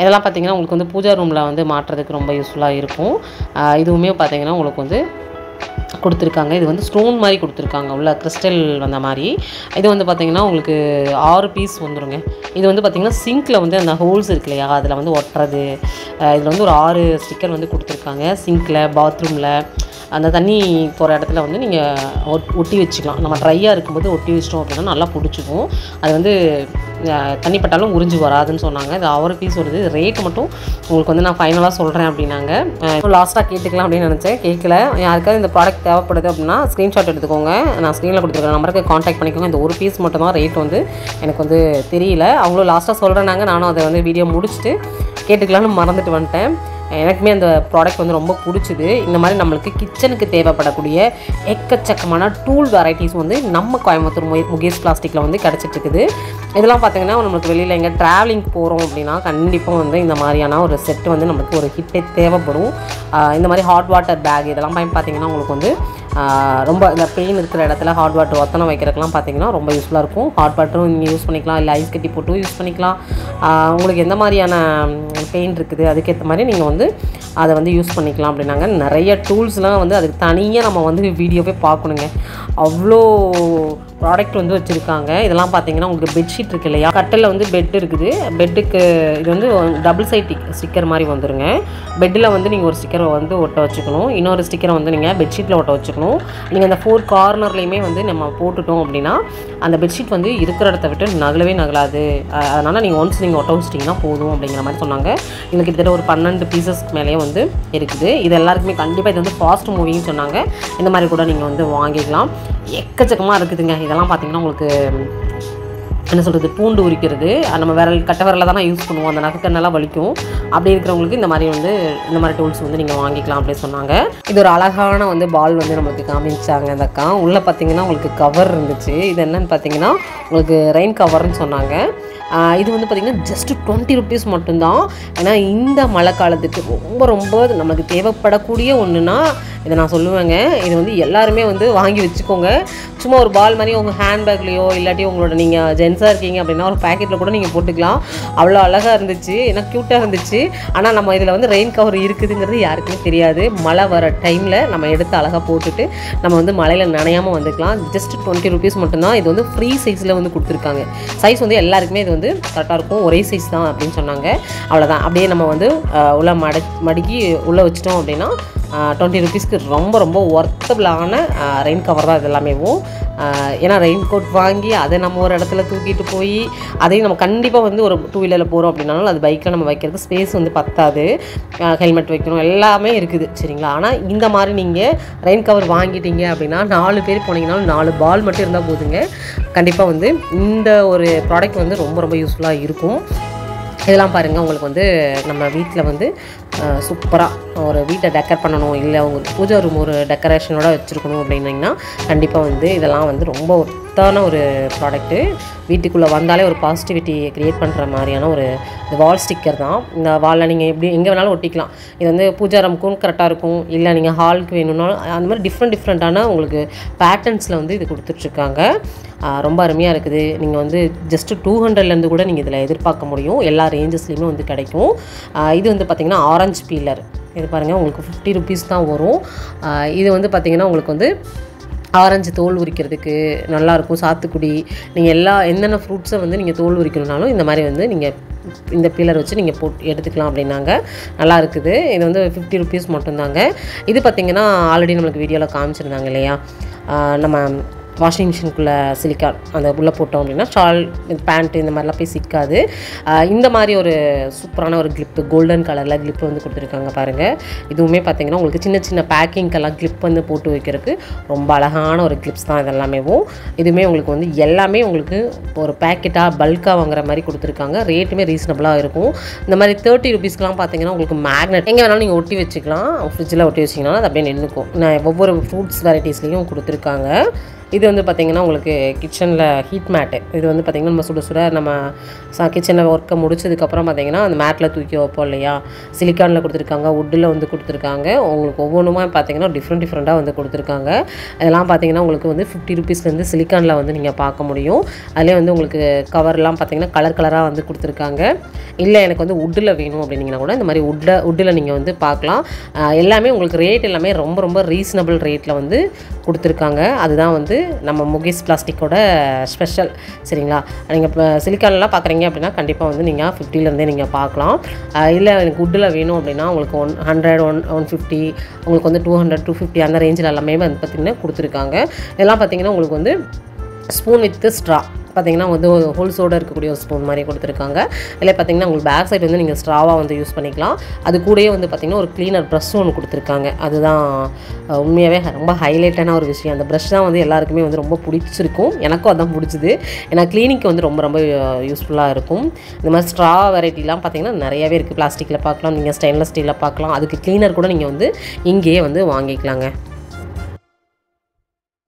இதெல்லாம் பார்த்தீங்கன்னா உங்களுக்கு வந்து பூஜா ரூமில் வந்து மாட்டுறதுக்கு ரொம்ப யூஸ்ஃபுல்லாக இருக்கும். இதுவுமே பார்த்தீங்கன்னா உங்களுக்கு வந்து கொடுத்துருக்காங்க. இது வந்து ஸ்டோன் மாதிரி கொடுத்துருக்காங்க. உள்ள கிறிஸ்டல் வந்த மாதிரி. இது வந்து பார்த்திங்கன்னா உங்களுக்கு ஆறு பீஸ் வந்துருங்க. இது வந்து பார்த்திங்கன்னா சிங்க்கில் வந்து அந்த ஹோல்ஸ் இருக்கு இல்லையா? அதில் வந்து ஒட்டுறது. இதில் வந்து ஒரு ஆறு ஸ்டிக்கர் வந்து கொடுத்துருக்காங்க. சிங்க்கில் பாத்ரூமில் அந்த தண்ணி போகிற இடத்துல வந்து நீங்கள் ஒட்டி வச்சுக்கலாம். நம்ம ட்ரையாக இருக்கும்போது ஒட்டி வச்சிட்டோம் அப்படின்னா நல்லா பிடிச்சிக்கும். அது வந்து தண்ணிப்பட்டாலும் தண்ணி பட்டாலும் உறிஞ்சு வராதுன்னு சொன்னாங்க. இது அவர் பீஸ் வருது ரேட் மட்டும் உங்களுக்கு வந்து நான் ஃபைனலாக சொல்கிறேன் அப்படின்னாங்க. லாஸ்ட்டாக கேட்டுக்கலாம் அப்படின்னு நினச்சேன். கேட்கல யாருக்காவது இந்த ப்ராடக்ட் தேவைப்படுது அப்படின்னா ஸ்க்ரீன்ஷாட் எடுத்துக்கோங்க. நான் ஸ்க்ரீனில் கொடுத்துருக்க நம்பருக்கு காண்டாக்ட் பண்ணிக்கோங்க. இந்த ஒரு பீஸ் மட்டும் தான் ரேட் வந்து எனக்கு வந்து தெரியல. அவங்களும் லாஸ்ட்டாக சொல்கிறேனாங்க நானும் அதை வந்து வீடியோ முடிச்சுட்டு கேட்டுக்கலாம்னு மறந்துட்டு வந்துட்டேன். எனக்குமே அந்த ப்ராடக்ட் வந்து ரொம்ப பிடிச்சிது. இந்த மாதிரி நம்மளுக்கு கிச்சனுக்கு தேவைப்படக்கூடிய எக்கச்சக்கமான டூல் வெரைட்டிஸ் வந்து நம்ம கோயம்புத்தூர் முகேஷ் பிளாஸ்டிக்கில் வந்து கிடச்சிட்ருக்குது. இதெல்லாம் பார்த்திங்கன்னா நம்மளுக்கு வெளியில் எங்கே ட்ராவலிங் போகிறோம் அப்படின்னா கண்டிப்பாக வந்து இந்த மாதிரியான ஒரு செட் வந்து நம்மளுக்கு ஒரு ஹிட்டே தேவைப்படும். இந்த மாதிரி ஹாட் வாட்டர் பேக் இதெல்லாம் பயன் பார்த்திங்கன்னா உங்களுக்கு வந்து ரொம்ப இந்த பெயின் இருக்கிற இடத்துல ஹாட் வாட்டர் ஒத்தனை வைக்கிறதுக்கெலாம் பார்த்தீங்கன்னா ரொம்ப யூஸ்ஃபுல்லாக இருக்கும். ஹாட் வாட்டரும் நீங்கள் யூஸ் பண்ணிக்கலாம். இல்லை ஐஸ் கட்டி போட்டும் யூஸ் பண்ணிக்கலாம். உங்களுக்கு எந்த மாதிரியான பெயின் இருக்குது? அதுக்கேற்ற மாதிரி நீங்கள் வந்து அதை வந்து யூஸ் பண்ணிக்கலாம் அப்படின்னாங்க. நிறைய டூல்ஸ்லாம் வந்து அதுக்கு தனியாக நம்ம வந்து வீடியோவே பார்க்கணுங்க. அவ்வளோ ப்ராடக்ட் வந்து வச்சுருக்காங்க. இதெல்லாம் பார்த்தீங்கன்னா உங்களுக்கு பெட்ஷீட் இருக்கு இல்லையா? கட்டில் வந்து பெட் இருக்குது. பெட்டுக்கு இது வந்து டபுள் சைட் ஸ்டிக்கர் மாதிரி வந்துருங்க. பெட்டில் வந்து நீங்கள் ஒரு ஸ்டிக்கரை வந்து ஒட்ட வச்சுக்கணும். இன்னொரு ஸ்டிக்கரை வந்து நீங்கள் பெட்ஷீட்டில் ஒட்ட வச்சுக்கணும். நீங்கள் அந்த ஃபோர் கார்னர்லேயுமே வந்து நம்ம போட்டுட்டோம் அப்படின்னா அந்த பெட்ஷீட் வந்து இருக்கிற இடத்த விட்டு நகலவே நகலாது. அதனால் நீங்கள் ஒன்ஸ் நீங்கள் ஒட்ட வச்சிட்டிங்கன்னா போதும் அப்படிங்கிற மாதிரி சொன்னாங்க. இதில் கிட்டத்தட்ட ஒரு பன்னெண்டு பீசஸ்க்கு மேலேயே வந்து இருக்குது. இது எல்லாருக்குமே கண்டிப்பாக இது வந்து ஃபாஸ்ட் மூவிங்னு சொன்னாங்க. இந்த மாதிரி கூட நீங்கள் வந்து வாங்கிக்கலாம். எக்கச்சக்கமாக இருக்குதுங்க. இதெல்லாம் பார்த்தீங்கன்னா உங்களுக்கு என்ன சொல்கிறது பூண்டு உரிக்கிறது. நம்ம விரல் கட்ட விரலில் தானே யூஸ் பண்ணுவோம். அந்த நகைக்கண்ணெல்லாம் வலிக்கும். அப்படி இருக்கிறவங்களுக்கு இந்த மாதிரி வந்து இந்த மாதிரி டூல்ஸ் வந்து நீங்கள் வாங்கிக்கலாம் அப்படின்னு சொன்னாங்க. இது ஒரு அழகான வந்து பால் வந்து நம்மளுக்கு காமிச்சாங்க அந்த அக்கா. உள்ளே பார்த்தீங்கன்னா உங்களுக்கு கவர் இருந்துச்சு. இது என்னன்னு பார்த்தீங்கன்னா உங்களுக்கு ரெயின் கவர்னு சொன்னாங்க. இது வந்து பார்த்திங்கன்னா ஜஸ்ட்டு டுவெண்ட்டி ருபீஸ் மட்டும்தான். ஏன்னா இந்த மழை காலத்துக்கு ரொம்ப ரொம்ப நமக்கு தேவைப்படக்கூடிய ஒன்றுனா இதை நான் சொல்லுவேங்க. இது வந்து எல்லாருமே வந்து வாங்கி வச்சுக்கோங்க. சும்மா ஒரு பால் மாதிரி உங்கள் ஹேண்ட்பேக்லேயோ இல்லாட்டி உங்களோட நீங்கள் ஜென்ஸாக இருக்கீங்க அப்படின்னா ஒரு பேக்கெட்டில் கூட நீங்கள் போட்டுக்கலாம். அவ்வளோ அழகாக இருந்துச்சு. ஏன்னா க்யூட்டாக இருந்துச்சு. ஆனால் நம்ம இதில் வந்து ரெயின் கவர் இருக்குதுங்கிறது யாருக்குமே தெரியாது. மழை வர டைமில் நம்ம எடுத்து அழகாக போட்டுட்டு நம்ம வந்து மழையில் நனையாமல் வந்துக்கலாம். ஜஸ்ட் டுவெண்ட்டி ருபீஸ் மட்டும்தான். இது வந்து ஃப்ரீ சைஸில் வந்து கொடுத்துருக்காங்க. சைஸ் வந்து எல்லாருக்குமே இது வந்து கரெக்டாக இருக்கும். ஒரே சைஸ் தான் அப்படின்னு சொன்னாங்க. அவ்வளோதான் அப்படியே நம்ம வந்து உள்ள மட மடக்கி உள்ளே வச்சிட்டோம் அப்படின்னா டுவெண்ட்டி ருபீஸ்க்கு ரொம்ப ரொம்ப ஒர்த்தபிளான ரெயின் கவர் தான் இது எல்லாமேவும் ஏன்னா ரெயின் கோட் வாங்கி அதை நம்ம ஒரு இடத்துல தூக்கிட்டு போய் அதையும் நம்ம கண்டிப்பாக வந்து ஒரு டூ வீலரில் போகிறோம் அப்படின்னாலும் அது பைக்கில் நம்ம வைக்கிறது ஸ்பேஸ் வந்து பத்தாது. ஹெல்மெட் வைக்கணும் எல்லாமே இருக்குது சரிங்களா? ஆனால் இந்த மாதிரி நீங்கள் ரெயின் கவர் வாங்கிட்டீங்க அப்படின்னா நாலு பேர் போனீங்கனாலும் நாலு பால் மட்டும் இருந்தால் போதுங்க. கண்டிப்பாக வந்து இந்த ஒரு ப்ராடக்ட் வந்து ரொம்ப ரொம்ப யூஸ்ஃபுல்லாக இருக்கும். இதெல்லாம் பாருங்கள் உங்களுக்கு வந்து நம்ம வீட்டில் வந்து சூப்பராக ஒரு வீட்டை டெக்கர் பண்ணணும். இல்லை உங்களுக்கு பூஜை ரூம் ஒரு டெக்கரேஷனோட வச்சுருக்கணும் அப்படின்னிங்கன்னா கண்டிப்பாக வந்து இதெல்லாம் வந்து ரொம்ப ஒத்தான ஒரு ப்ராடக்ட்டு வீட்டுக்குள்ளே வந்தாலே ஒரு பாசிட்டிவிட்டி க்ரியேட் பண்ணுற மாதிரியான ஒரு வால் ஸ்டிக்கர் தான். இந்த வாலில் நீங்கள் எப்படி எங்கே வேணாலும் ஒட்டிக்கலாம். இது வந்து பூஜா ரூமுக்கும் கரெக்டாக இருக்கும். இல்லை நீங்கள் ஹாலுக்கு வேணும்னாலும் அந்த மாதிரி டிஃப்ரெண்ட் டிஃப்ரெண்ட்டான உங்களுக்கு பேட்டர்ன்ஸில் வந்து இது கொடுத்துட்ருக்காங்க. ரொம்ப அருமையாக இருக்குது. நீங்கள் வந்து ஜஸ்ட்டு டூ ஹண்ட்ரட்லேருந்து கூட நீங்கள் இதில் எதிர்பார்க்க முடியும். எல்லா ரேஞ்சஸ்லேயுமே வந்து கிடைக்கும். இது வந்து பார்த்திங்கன்னா ஆரஞ்சு பீலர் இது பாருங்கள் உங்களுக்கு ஃபிஃப்டி ருபீஸ் தான் வரும். இது வந்து பார்த்திங்கன்னா உங்களுக்கு வந்து ஆரஞ்சு தோல் உரிக்கிறதுக்கு நல்லாயிருக்கும். சாத்துக்குடி நீங்கள் எல்லா என்னென்ன ஃப்ரூட்ஸை வந்து நீங்கள் தோல் உரிக்கணும்னாலும் இந்த மாதிரி வந்து நீங்கள் இந்த பீலர் வச்சு நீங்கள் போட்டு எடுத்துக்கலாம் அப்படின்னாங்க. நல்லா இருக்குது இது வந்து ஃபிஃப்டி ருபீஸ் மட்டும்தாங்க. இது பார்த்திங்கன்னா ஆல்ரெடி நம்மளுக்கு வீடியோவில் காமிச்சிருந்தாங்க இல்லையா? நம்ம வாஷிங் மிஷினுக்குள்ளே சிலிக்கான் அந்த உள்ளே போட்டோம் அப்படின்னா ஷால் பேண்ட்டு இந்த மாதிரிலாம் போய் சிக்காது. இந்த மாதிரி ஒரு சூப்பரான ஒரு கிளிப்பு கோல்டன் கலரில் கிளிப்பு வந்து கொடுத்துருக்காங்க பாருங்கள் இதுவுமே பார்த்தீங்கன்னா உங்களுக்கு சின்ன சின்ன பேக்கிங்க்கெல்லாம் கிளிப் வந்து போட்டு வைக்கிறதுக்கு ரொம்ப அழகான ஒரு கிளிப்ஸ் தான் இதெல்லாமேவும் இதுவுமே உங்களுக்கு வந்து எல்லாமே உங்களுக்கு ஒரு பேக்கெட்டாக பல்காக வாங்குற மாதிரி கொடுத்துருக்காங்க. ரேட்டுமே ரீசனபிளாக இருக்கும். இந்த மாதிரி தேர்ட்டி ருபீஸ்க்குலாம் பார்த்தீங்கன்னா உங்களுக்கு மேக்னெட் எங்கே வேணாலும் நீங்கள் ஒட்டி வச்சுக்கலாம். ஃப்ரிட்ஜில் ஒட்டி வச்சிங்கன்னா அது அப்படியே நின்றுக்கும் நான் ஒவ்வொரு ஃப்ரூட்ஸ் வெரைட்டிஸ்லேயும் கொடுத்துருக்காங்க. இது வந்து பார்த்திங்கன்னா உங்களுக்கு கிச்சனில் ஹீட் மேட்டு இது வந்து பார்த்திங்கன்னா நம்ம சுட சுட நம்ம சா கிச்சனில் ஒர்க்கை முடிச்சதுக்கப்புறம் பார்த்திங்கன்னா அந்த மேட்டில் தூக்கி வைப்போம் இல்லையா? சிலிக்கானில் கொடுத்துருக்காங்க வுட்டில் வந்து கொடுத்துருக்காங்க. உங்களுக்கு ஒவ்வொன்றுமா பார்த்திங்கன்னா டிஃப்ரெண்ட் டிஃப்ரெண்ட்டாக வந்து கொடுத்துருக்காங்க. இதெல்லாம் பார்த்திங்கன்னா உங்களுக்கு வந்து ஃபிஃப்டி ருபீஸ்லேருந்து சிலிக்கானில் வந்து நீங்கள் பார்க்க முடியும். அதிலே வந்து உங்களுக்கு கவர்லாம் பார்த்திங்கன்னா கலர் கலராக வந்து கொடுத்துருக்காங்க. இல்லை எனக்கு வந்து வுட்டில் வேணும் அப்படின்னீங்கன்னா கூட இந்த மாதிரி வுட்டில் வுட்டில் நீங்கள் வந்து பார்க்கலாம். எல்லாமே உங்களுக்கு ரேட் எல்லாமே ரொம்ப ரொம்ப ரீசனபிள் ரேட்டில் வந்து கொடுத்துருக்காங்க. அதுதான் வந்து நம்ம முகேஷ் பிளாஸ்டிக்கோட ஸ்பெஷல் சரிங்களா? நீங்கள் இப்போ சிலிக்கான்லாம் பார்க்குறீங்க அப்படின்னா கண்டிப்பாக வந்து நீங்கள் ஃபிஃப்டிலேருந்தே நீங்கள் பார்க்கலாம் இல்லை எனக்கு குட்டில் வேணும் அப்படின்னா உங்களுக்கு one hundred one one fifty உங்களுக்கு வந்து டூ ஹண்ட்ரட் டூ ஃபிஃப்டி அந்த ரேஞ்சில் எல்லாமே வந்து பார்த்திங்கன்னா கொடுத்துருக்காங்க. இதெல்லாம் பார்த்திங்கன்னா உங்களுக்கு வந்து ஸ்பூன் வித் ஸ்ட்ரா பார்த்தீங்கன்னா வந்து ஒரு ஹோல்ஸோடு இருக்கக்கூடிய ஒரு ஸ்பூன் மாதிரி கொடுத்துருக்காங்க. இல்லை பார்த்தீங்கன்னா உங்களுக்கு பேக் சைடு வந்து நீங்கள் ஸ்ட்ராவாக வந்து யூஸ் பண்ணிக்கலாம். அது கூடயே வந்து பார்த்தீங்கன்னா ஒரு க்ளீனர் ப்ரஷ் ஒன்று கொடுத்துருக்காங்க. அதுதான் உண்மையாகவே ரொம்ப ஹைலைட்டான ஒரு விஷயம். அந்த ப்ரஷ் தான் வந்து எல்லாருக்குமே வந்து ரொம்ப பிடிச்சிருக்கும். எனக்கும் அதான் பிடிச்சிது. ஏன்னா க்ளீனிக்கு வந்து ரொம்ப ரொம்ப யூஸ்ஃபுல்லாக இருக்கும். இந்த மாதிரி ஸ்ட்ரா வெரைட்டிலாம் பார்த்தீங்கன்னா நிறையவே இருக்குது பிளாஸ்டிக்கில் பார்க்கலாம் நீங்கள் ஸ்டெயின்லெஸ் ஸ்டீலில் பார்க்கலாம். அதுக்கு க்ளீனர் கூட நீங்கள் வந்து இங்கேயே வந்து வாங்கிக்கலாங்க.